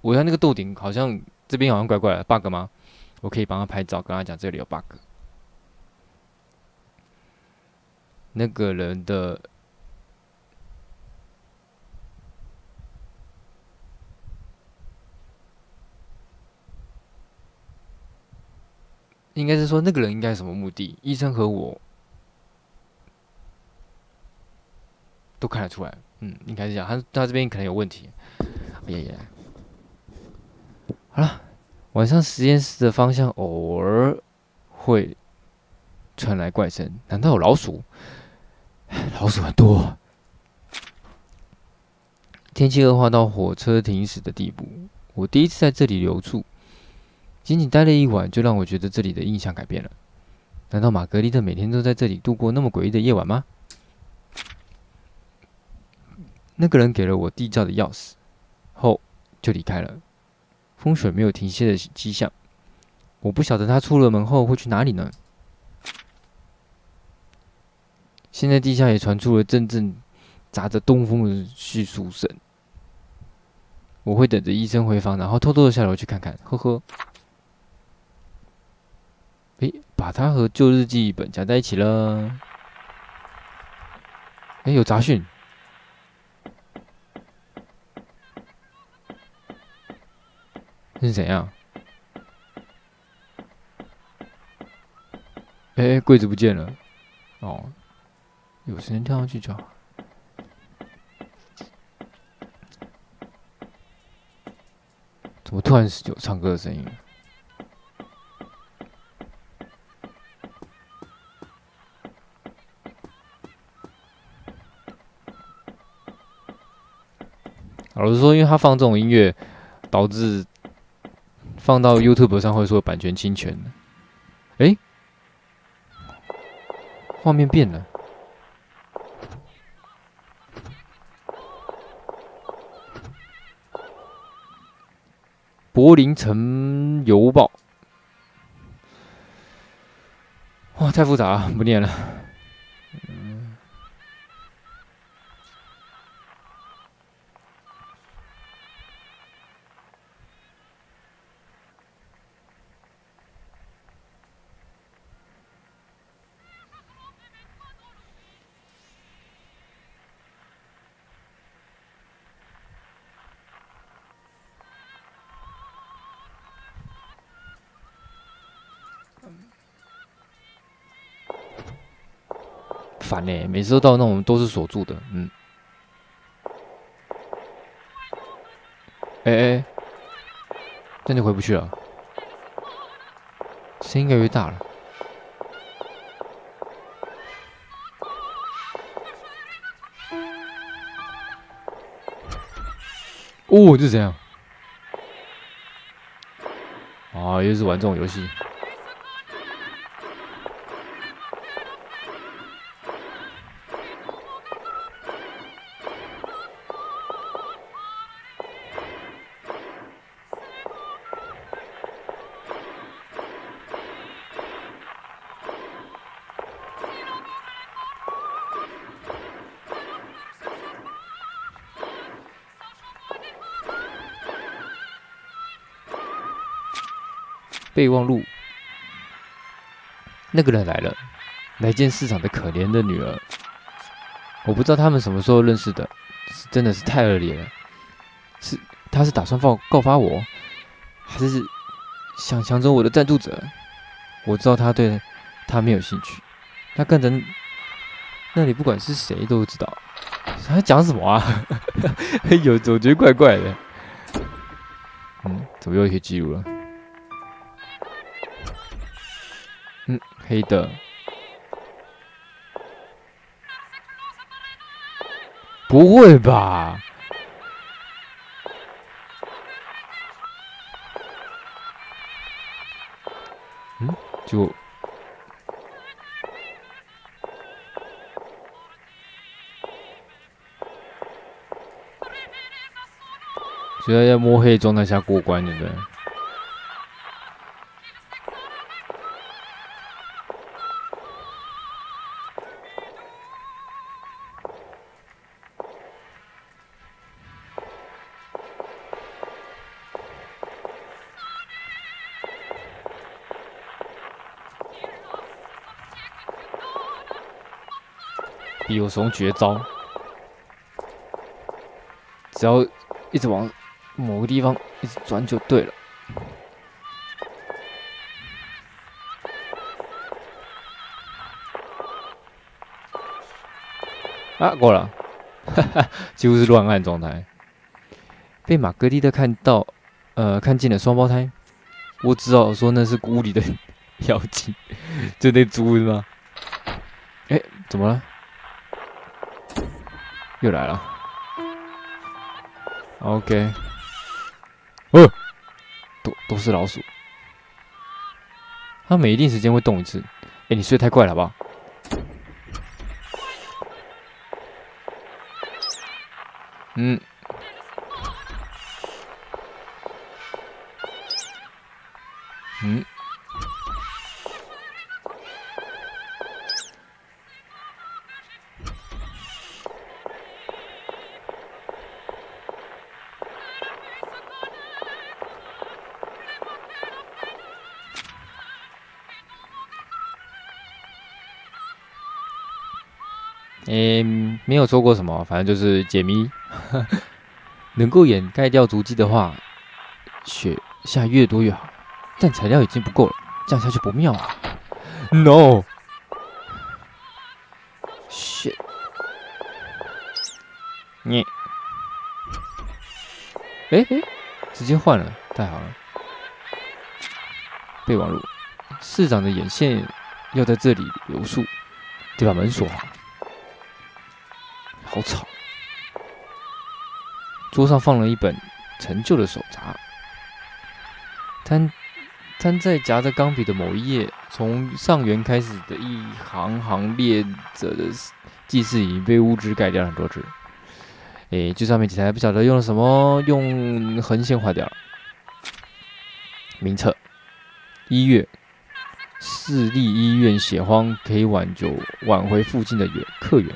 我要那个豆顶好像这边好像怪怪的 bug 吗？我可以帮他拍照，跟他讲这里有 bug。那个人的应该是说那个人应该什么目的？医生和我。都看得出来，嗯，应该是这样。他他这边可能有问题。哎呀呀，好了，晚上实验室的方向偶尔会传来怪声，难道有老鼠？老鼠很多。天气恶化到火车停驶的地步。我第一次在这里留住，仅仅待了一晚，就让我觉得这里的印象改变了。难道玛格丽特每天都在这里度过那么诡异的夜晚吗？那个人给了我地窖的钥匙后就离开了，风水没有停歇的迹象。我不晓得他出了门后会去哪里呢。现在地下也传出了阵阵砸着东风的叙述声。我会等着医生回房，然后偷偷的下楼去看看。呵呵。诶，把它和旧日记本夹在一起了。诶，有杂讯。是怎样？哎，柜子不见了。哦，有时间跳上去就好。怎么突然有唱歌的声音？老实说，因为他放这种音乐，导致。放到 YouTube 上会说版权侵权的，哎，画面变了，柏林城邮报，哇，太复杂了，不念了。每次都到那种都是锁住的，嗯。哎哎，真的回不去了，声音越来越大了。哦，就这样。啊，又是玩这种游戏。备忘录，那个人来了。来见市长的可怜的女儿。我不知道他们什么时候认识的，真的是太恶劣了。是，他是打算告告发我，还是想抢走我的赞助者？我知道他对他没有兴趣，他跟着那里不管是谁都知道。他讲什么啊？有，总觉得怪怪的。嗯，怎么又可以记录了？黑的。不会吧？嗯，就主要要摸黑状态下过关，对不对？有什么绝招？只要一直往某个地方一直转就对了。啊，过了，哈哈，几乎是乱按状态。被玛格丽特看到，呃，看见了双胞胎，我只好说那是屋里的 妖精，就那猪是吗？哎，怎么了？又来了，OK，哦，都都是老鼠，它每一定时间会动一次。哎，你睡太快了，好不好？嗯。没有做过什么，反正就是解谜。能够掩盖掉足迹的话，雪下越多越好。但材料已经不够了，这样下去不妙啊！No，雪，你，哎哎，直接换了，太好了。备忘录，市长的眼线要在这里留宿，得把门锁好。好吵！桌上放了一本陈旧的手札，摊摊在夹着钢笔的某一页，从上元开始的一行行列着的记事已经被污渍盖掉了很多字。哎，最上面几台不晓得用了什么，用横线划掉了。名册：医院，市立医院血荒可以挽救挽回附近的客源。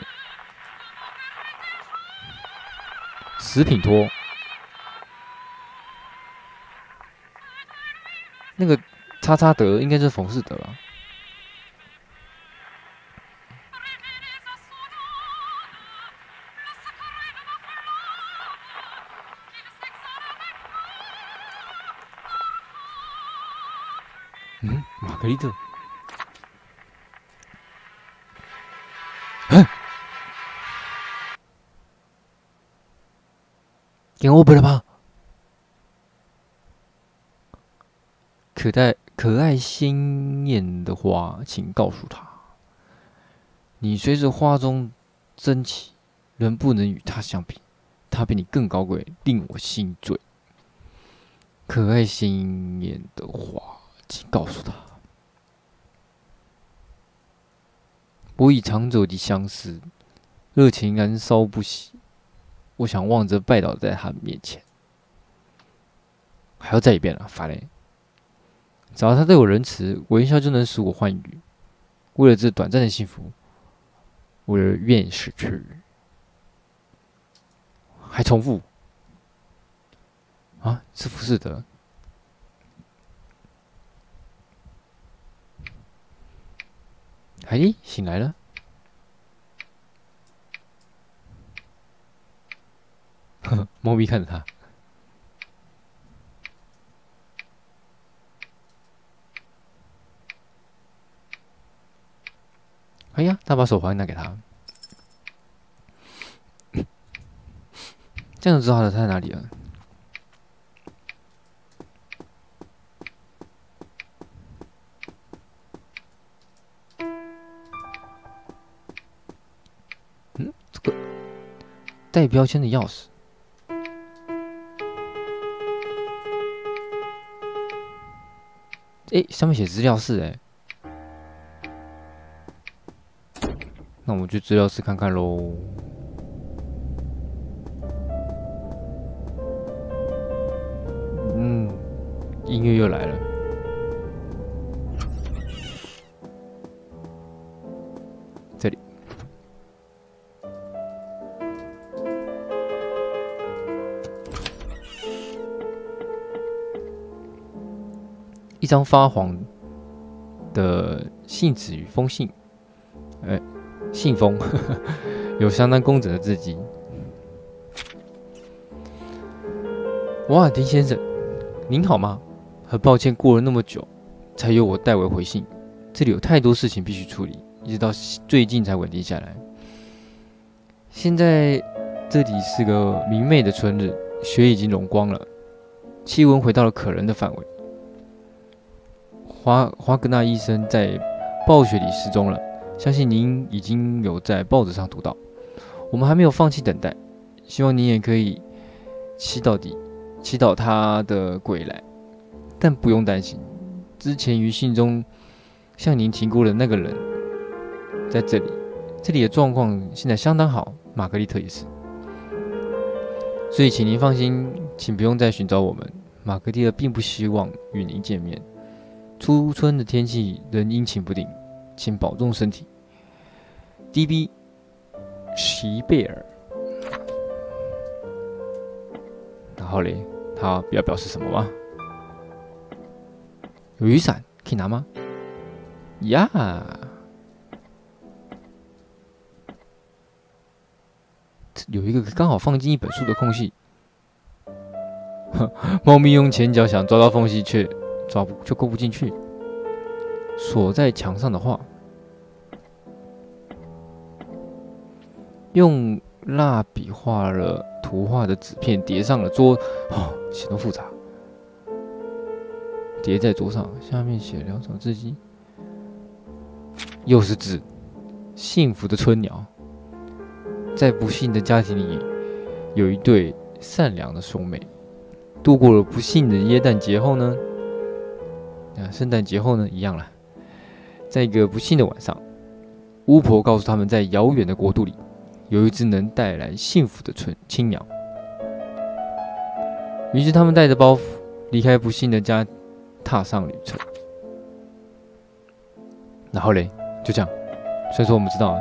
食品托，那个叉叉德应该是冯士德吧？嗯，玛格丽特。给我不了吧？可爱可爱鲜艳的花，请告诉他，你随着花中珍奇，仍不能与他相比。他比你更高贵，令我心醉。可爱鲜艳的花，请告诉他，我已长久的相思，热情燃烧不息。我想望着拜倒在他面前，还要再一遍了，法雷。只要他对我仁慈，微笑就能使我欢愉。为了这短暂的幸福，我愿意失去。还重复？啊，是浮士德。哎醒来了。呵呵，哼 猫咪看着他。哎呀，他把手环拿给他，这样就知道他在哪里了。嗯，这个带标签的钥匙，哎，上面写资料室，哎。那我们去资料室看看喽。嗯，音乐又来了。张发黄的信纸与封信，哎。信封 有相当工整的字迹。瓦尔丁先生，您好吗？很抱歉，过了那么久才由我代为回信。这里有太多事情必须处理，一直到最近才稳定下来。现在这里是个明媚的春日，雪已经融光了，气温回到了可人的范围。华华格纳医生在暴雪里失踪了。相信您已经有在报纸上读到，我们还没有放弃等待，希望您也可以祈祷底，祈祷他的归来。但不用担心，之前于信中向您提过的那个人在这里，这里的状况现在相当好，玛格丽特也是。所以请您放心，请不用再寻找我们。玛格丽特并不希望与您见面。初春的天气仍阴晴不定，请保重身体。D.B. 齐贝尔，然后嘞，他要表示什么吗？有雨伞可以拿吗？呀，有一个刚好放进一本书的空隙。猫咪用前脚想抓到缝隙，却抓不，就勾不进去。锁在墙上的画。用蜡笔画了图画的纸片叠上了桌，哦，写得复杂。叠在桌上，下面写两种字迹，又是字。幸福的春鸟，在不幸的家庭里，有一对善良的兄妹，度过了不幸的耶诞节后呢，圣诞节后呢，一样了。在一个不幸的晚上，巫婆告诉他们在遥远的国度里。有一只能带来幸福的春青鸟，于是他们带着包袱离开不幸的家，踏上旅程。然后嘞，就这样。所以说我们知道，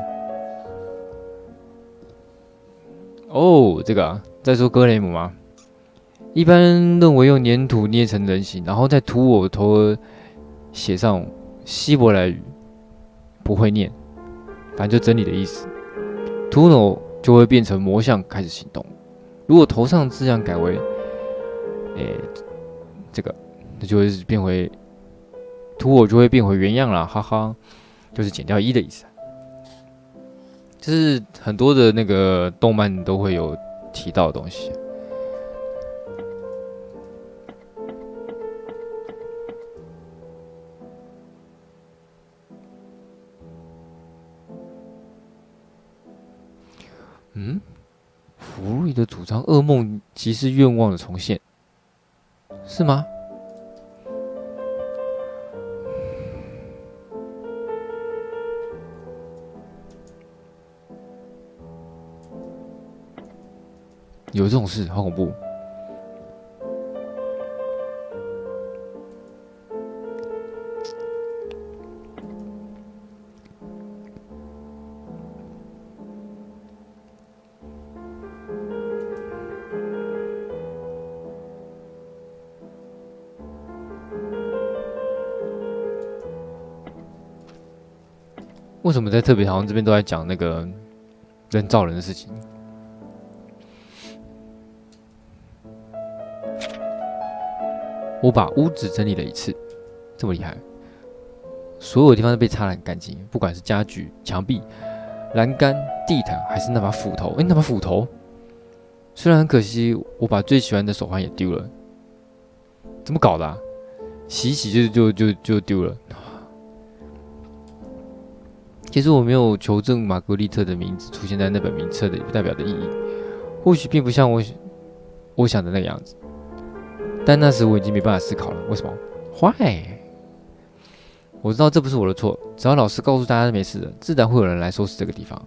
哦，这个啊，在说格雷姆吗？一般认为用粘土捏成人形，然后在图我头写上希伯来语，不会念，反正就真理的意思。图偶就会变成魔像开始行动。如果头上字样改为，诶，这个，那就会变回图偶就会变回原样了，哈哈，就是减掉一的意思。这是很多的那个动漫都会有提到的东西。嗯，福瑞的主张，噩梦即是愿望的重现，是吗？有这种事，好恐怖。什么在特别好像这边都在讲那个人造人的事情？我把屋子整理了一次，这么厉害，所有地方都被擦得很干净，不管是家具、墙壁、栏杆、地毯，还是那把斧头。诶，那把斧头，虽然很可惜，我把最喜欢的手环也丢了。怎么搞的？洗洗就就就就丢了。其实我没有求证玛格丽特的名字出现在那本名册的代表的意义，或许并不像我我想的那个样子。但那时我已经没办法思考了。为什么？？Why？？我知道这不是我的错。只要老师告诉大家没事的，自然会有人来收拾这个地方。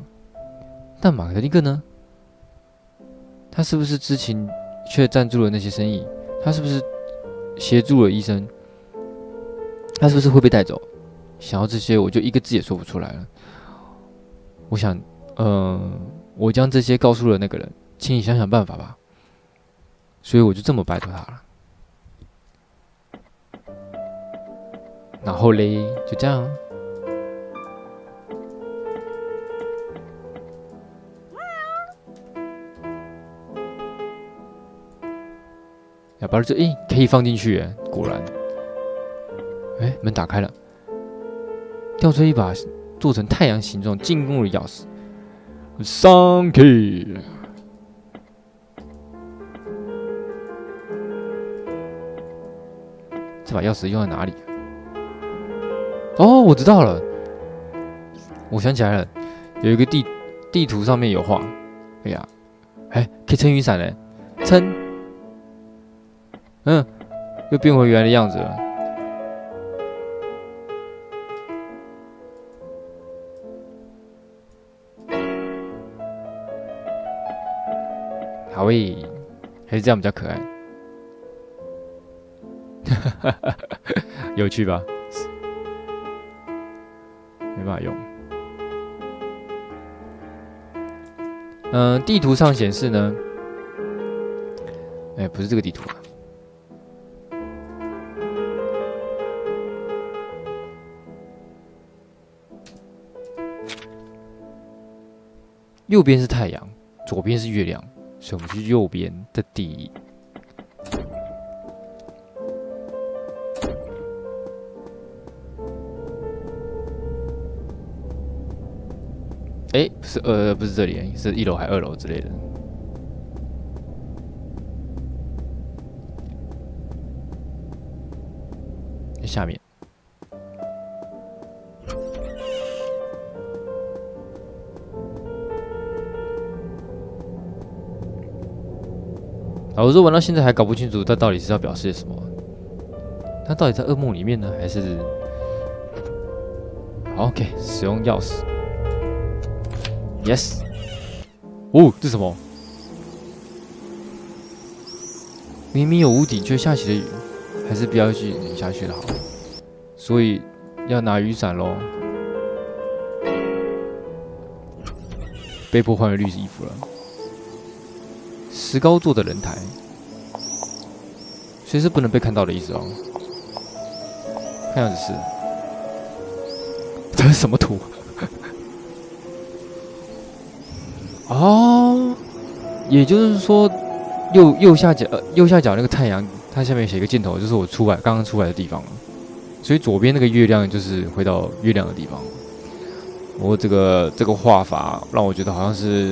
但玛格丽特呢？他是不是知情却赞助了那些生意？他是不是协助了医生？他是不是会被带走？想要这些，我就一个字也说不出来了。我想，嗯，我将这些告诉了那个人，请你想想办法吧。所以我就这么拜托他了。然后嘞，就这样。哑巴这，诶，可以放进去，果然。哎，门打开了，掉出一把做成太阳形状进攻的钥匙。Thank you。这把钥匙用在哪里？哦，我知道了，我想起来了，有一个地地图上面有画，哎呀，哎，可以撑雨伞嘞，撑，嗯，又变回原来的样子了。好诶，还是这样比较可爱，有趣吧？没办法用。嗯，地图上显示呢，哎，不是这个地图啊。右边是太阳，左边是月亮，所以我们去右边的第一。哎，不是呃，不是这里，是一楼还二楼之类的。下面，啊，我说玩到现在还搞不清楚，他到底是要表示什么？他到底在噩梦里面呢，还是？OK，使用钥匙。Yes，哦，这什么？明明有屋顶，却下起了雨，还是不要去下去的好。所以要拿雨伞喽。被迫换了绿色衣服了。石膏做的人台，随时不能被看到的意思哦。看样子是，这是什么图？哦，也就是说，右右下角右下角那个太阳，它下面写一个箭头，就是我出来刚刚出来的地方所以左边那个月亮就是回到月亮的地方。我这个这个画法让我觉得好像是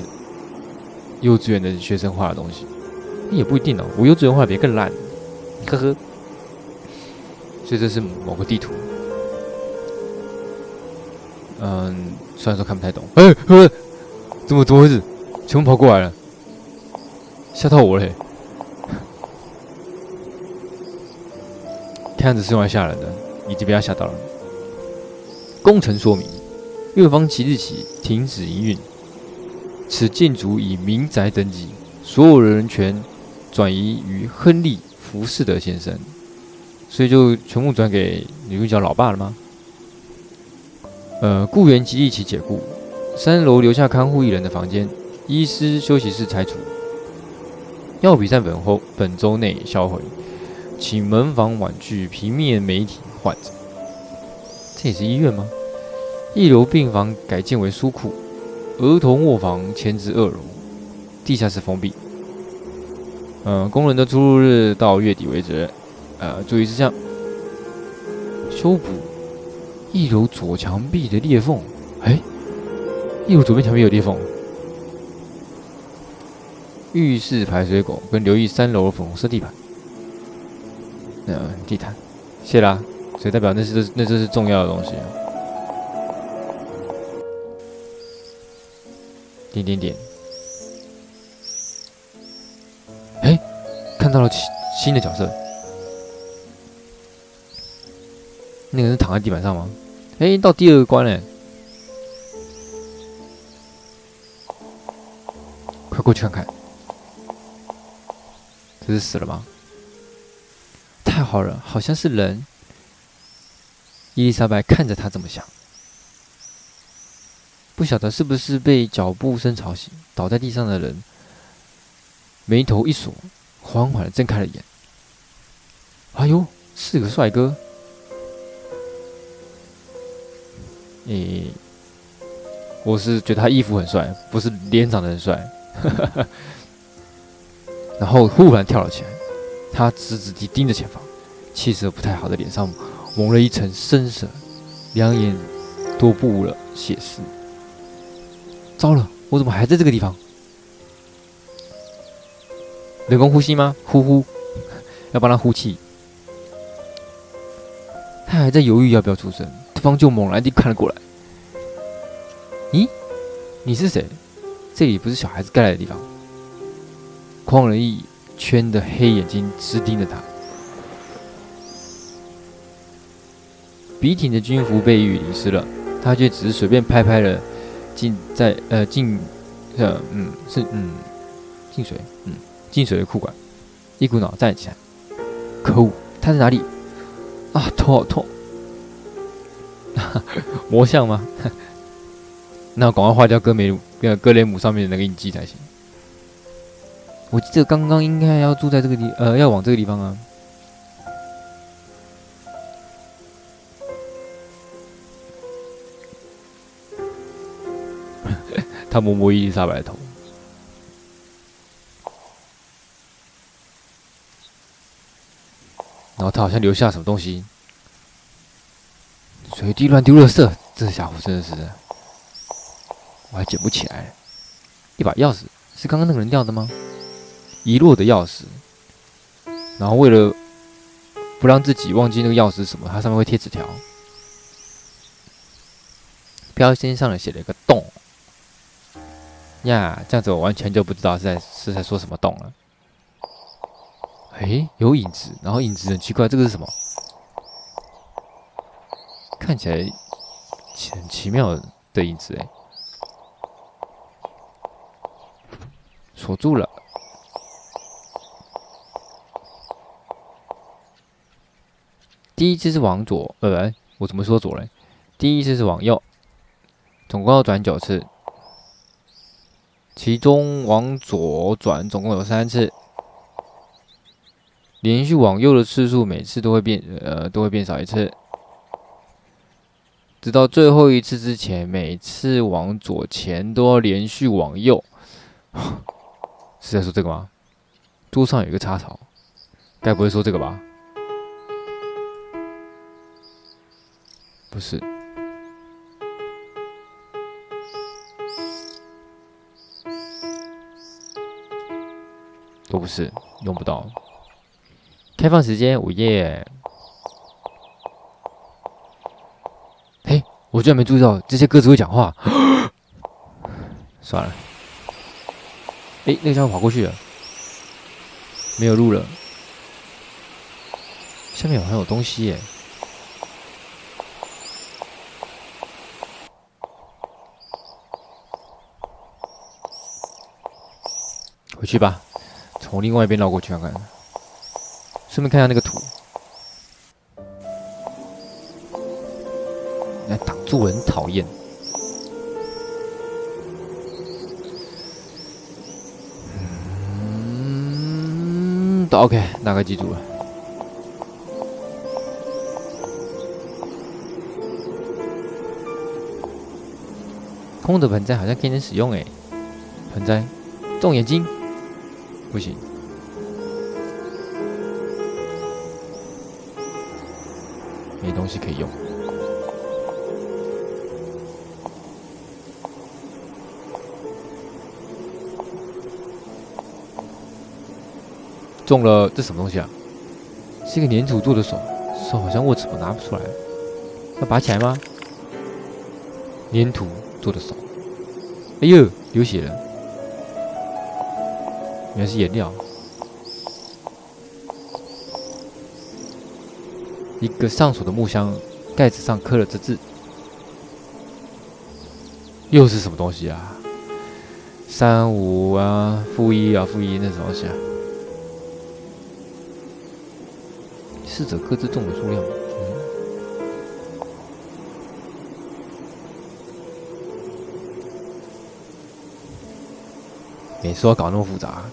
幼稚园的学生画的东西，也不一定哦。我幼稚园画比更烂，呵呵。所以这是某个地图。嗯，虽然说看不太懂，哎，怎么怎么回事？全部跑过来了，吓到我嘞！看样子是用来吓人的，已经被他吓到了。工程说明：月方即日起停止营运，此建筑以民宅登记，所有人权转移于亨利·福士德先生。所以就全部转给女主角老爸了吗？呃，雇员即日起解雇。三楼留下看护一人的房间，医师休息室拆除。药品在本后本周内销毁，请门房婉拒平面媒体患者。这也是医院吗？一楼病房改建为书库，儿童卧房迁至二楼，地下室封闭。嗯，工人的出入日到月底为止。呃，注意事项：修补一楼左墙壁的裂缝。哎，一楼左边墙壁有裂缝。浴室排水口跟留意三楼粉红色地板。嗯，地毯，谢啦。所以代表那是那这是重要的东西。点点点。哎，看到了新的角色。那个人躺在地板上吗？哎，到第二个关了。快过去看看。这是死了吗？太好了，好像是人。伊丽莎白看着他这么想，不晓得是不是被脚步声吵醒，倒在地上的人眉头一锁，缓缓的睁开了眼。哎呦，是个帅哥！诶，我是觉得他衣服很帅，不是脸长得很帅。然后忽然跳了起来，他直直地盯着前方，气色不太好的脸上。蒙了一层深色，两眼都布了血丝。糟了，我怎么还在这个地方？人工呼吸吗？呼呼，要帮他呼气。他还在犹豫要不要出声，对方就猛然地看了过来。咦，你是谁？这里不是小孩子该来的地方。框了一圈的黑眼睛直盯着他。笔挺的军服被雨淋湿了，他却只是随便拍拍了进在呃进呃嗯是嗯进水嗯进水的裤管，一股脑站起来。可恶，他在哪里？啊，头好痛！魔像吗？那赶快划掉哥梅呃格雷姆上面的那个印记才行。我记得刚刚应该要住在这个地呃要往这个地方啊。他摸摸伊丽莎白的头，然后他好像留下什么东西，随地乱丢垃圾。这家伙真的是，我还捡不起来。一把钥匙是刚刚那个人掉的吗？遗落的钥匙。然后为了不让自己忘记那个钥匙是什么，它上面会贴纸条。标签上面写了一个洞。呀，这样子我完全就不知道是在是在说什么洞了。哎，有影子，然后影子很奇怪，这个是什么？看起来很奇妙的影子哎，锁住了。第一次是往左，呃，我怎么说左嘞？第一次是往右，总共要转九次。其中往左转总共有三次，连续往右的次数每次都会变，呃，都会变少一次，直到最后一次之前，每次往左前都要连续往右。是在说这个吗？桌上有一个插槽，该不会说这个吧？不是。都不是用不到。开放时间午夜。嘿，我居然没注意到这些鸽子会讲话。算了。哎，那个家伙跑过去了，没有路了。下面好像有东西耶。回去吧。从另外一边绕过去看看，顺便看一下那个图。来挡住，很讨厌。嗯，都 OK，大概记住了。空的盆栽好像可以能使用哎，盆栽种眼睛不行，没东西可以用。中了，这什么东西啊？是一个粘土做的手，手好像握怎么拿不出来，要拔起来吗？粘土做的手，哎呦，流血了，原来是颜料。一个上锁的木箱，盖子上刻了这字，又是什么东西啊？三五啊，负一啊，负一，那什么东西啊？逝者各自种的数量，你说搞那么复杂。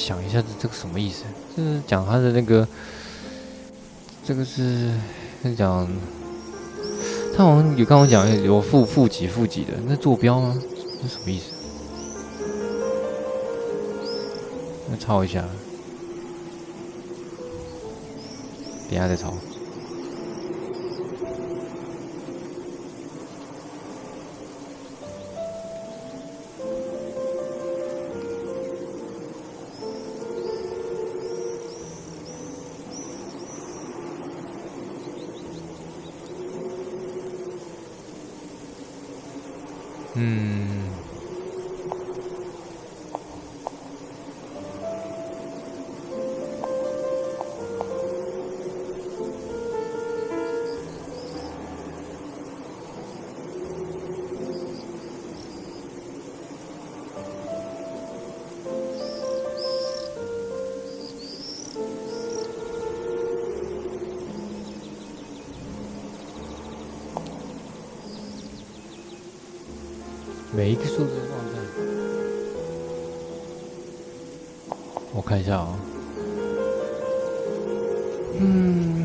想一下，这这个什么意思？就是讲他的那个，这个是讲他好像有跟我讲有负负极负极的，那坐标吗？那什么意思？那抄一下，等下再抄。每一个数字放在，我看一下啊，嗯。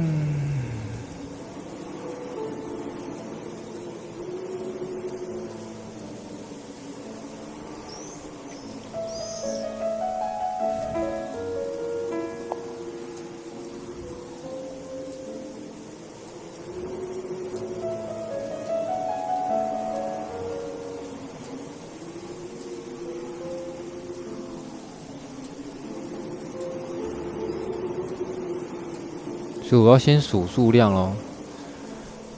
所以我要先数数量喽。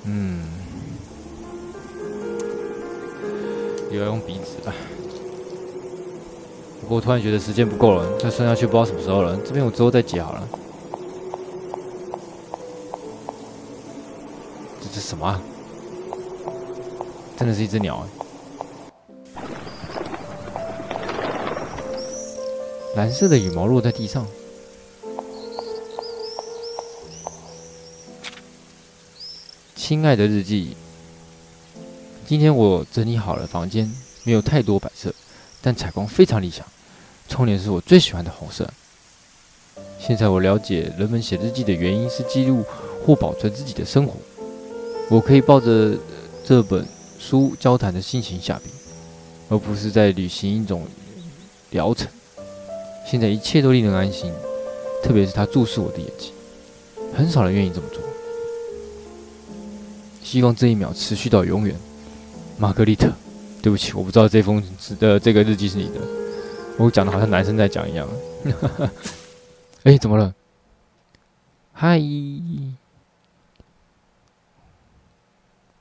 嗯，也要用笔纸了。不过我突然觉得时间不够了，再算下去不知道什么时候了。这边我之后再解好了。这是什么？真的是一只鸟蓝色的羽毛落在地上。亲爱的日记，今天我整理好了房间，没有太多摆设，但采光非常理想。窗帘是我最喜欢的红色。现在我了解人们写日记的原因是记录或保存自己的生活。我可以抱着这本书交谈的心情下笔，而不是在履行一种疗程。现在一切都令人安心，特别是他注视我的眼睛，很少人愿意这么做。希望这一秒持续到永远，玛格丽特。对不起，我不知道这封的这个日记是你的。我讲的好像男生在讲一样。哎，怎么了？嗨，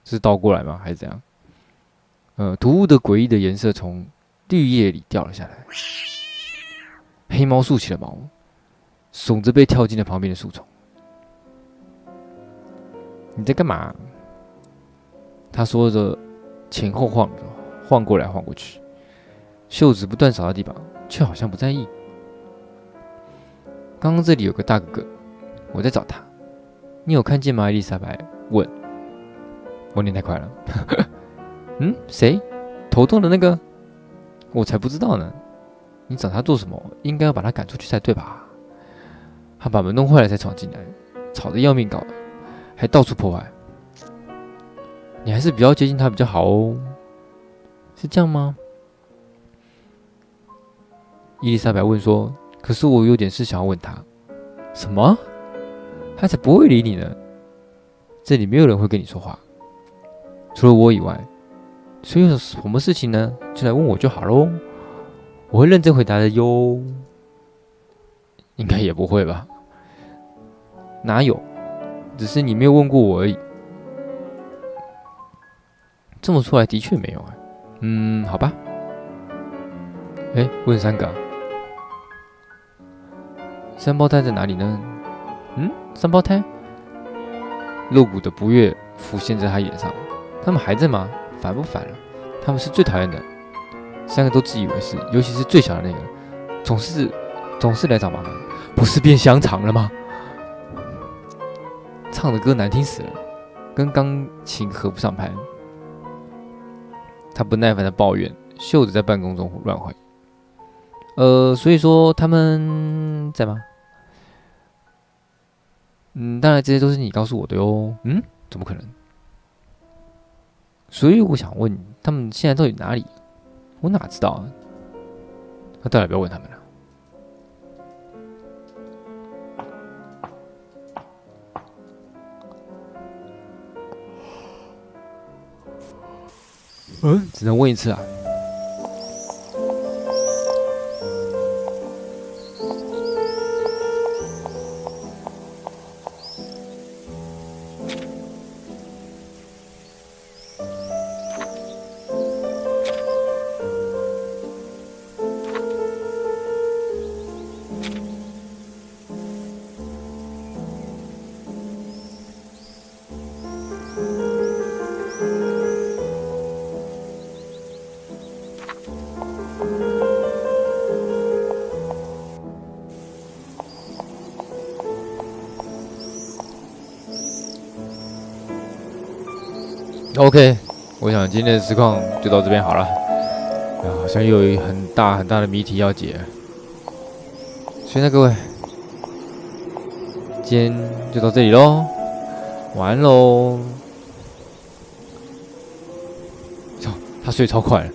是倒过来吗？还是怎样？呃，突兀的诡异的颜色从绿叶里掉了下来。黑猫竖起了毛，耸着背跳进了旁边的树丛。你在干嘛？他说着，前后晃着，晃过来晃过去，袖子不断扫到地板，却好像不在意。刚刚这里有个大哥哥，我在找他。你有看见吗？伊丽莎白问。我念太快了。嗯，谁？头痛的那个？我才不知道呢。你找他做什么？应该要把他赶出去才对吧？他把门弄坏了才闯进来，吵得要命，搞，还到处破坏。你还是比较接近他比较好哦。是这样吗？伊丽莎白问说。可是我有点事想要问他，什么？他才不会理你呢。这里没有人会跟你说话，除了我以外。所以有什么事情呢？就来问我就好喽，我会认真回答的哟。应该也不会吧？哪有？只是你没有问过我而已。这么说来，的确没有哎。嗯，好吧。哎，问三个。三胞胎在哪里呢？嗯，三胞胎，露骨的不悦浮现在他眼上。他们还在吗？烦不烦了？他们是最讨厌的。三个都自以为是，尤其是最小的那个，总是总是来找麻烦。不是变香肠了吗？唱的歌难听死了，跟钢琴合不上拍。他不耐烦的抱怨，袖子在办公中乱挥。呃，所以说他们在吗？嗯，当然这些都是你告诉我的哟。嗯，怎么可能？所以我想问他们现在到底哪里？我哪知道啊？那当然不要问他们了。嗯，只能问一次啊。OK，我想今天的实况就到这边好了。好像又有很大很大的谜题要解。现在，各位，今天就到这里喽，完喽。操，他睡超快了。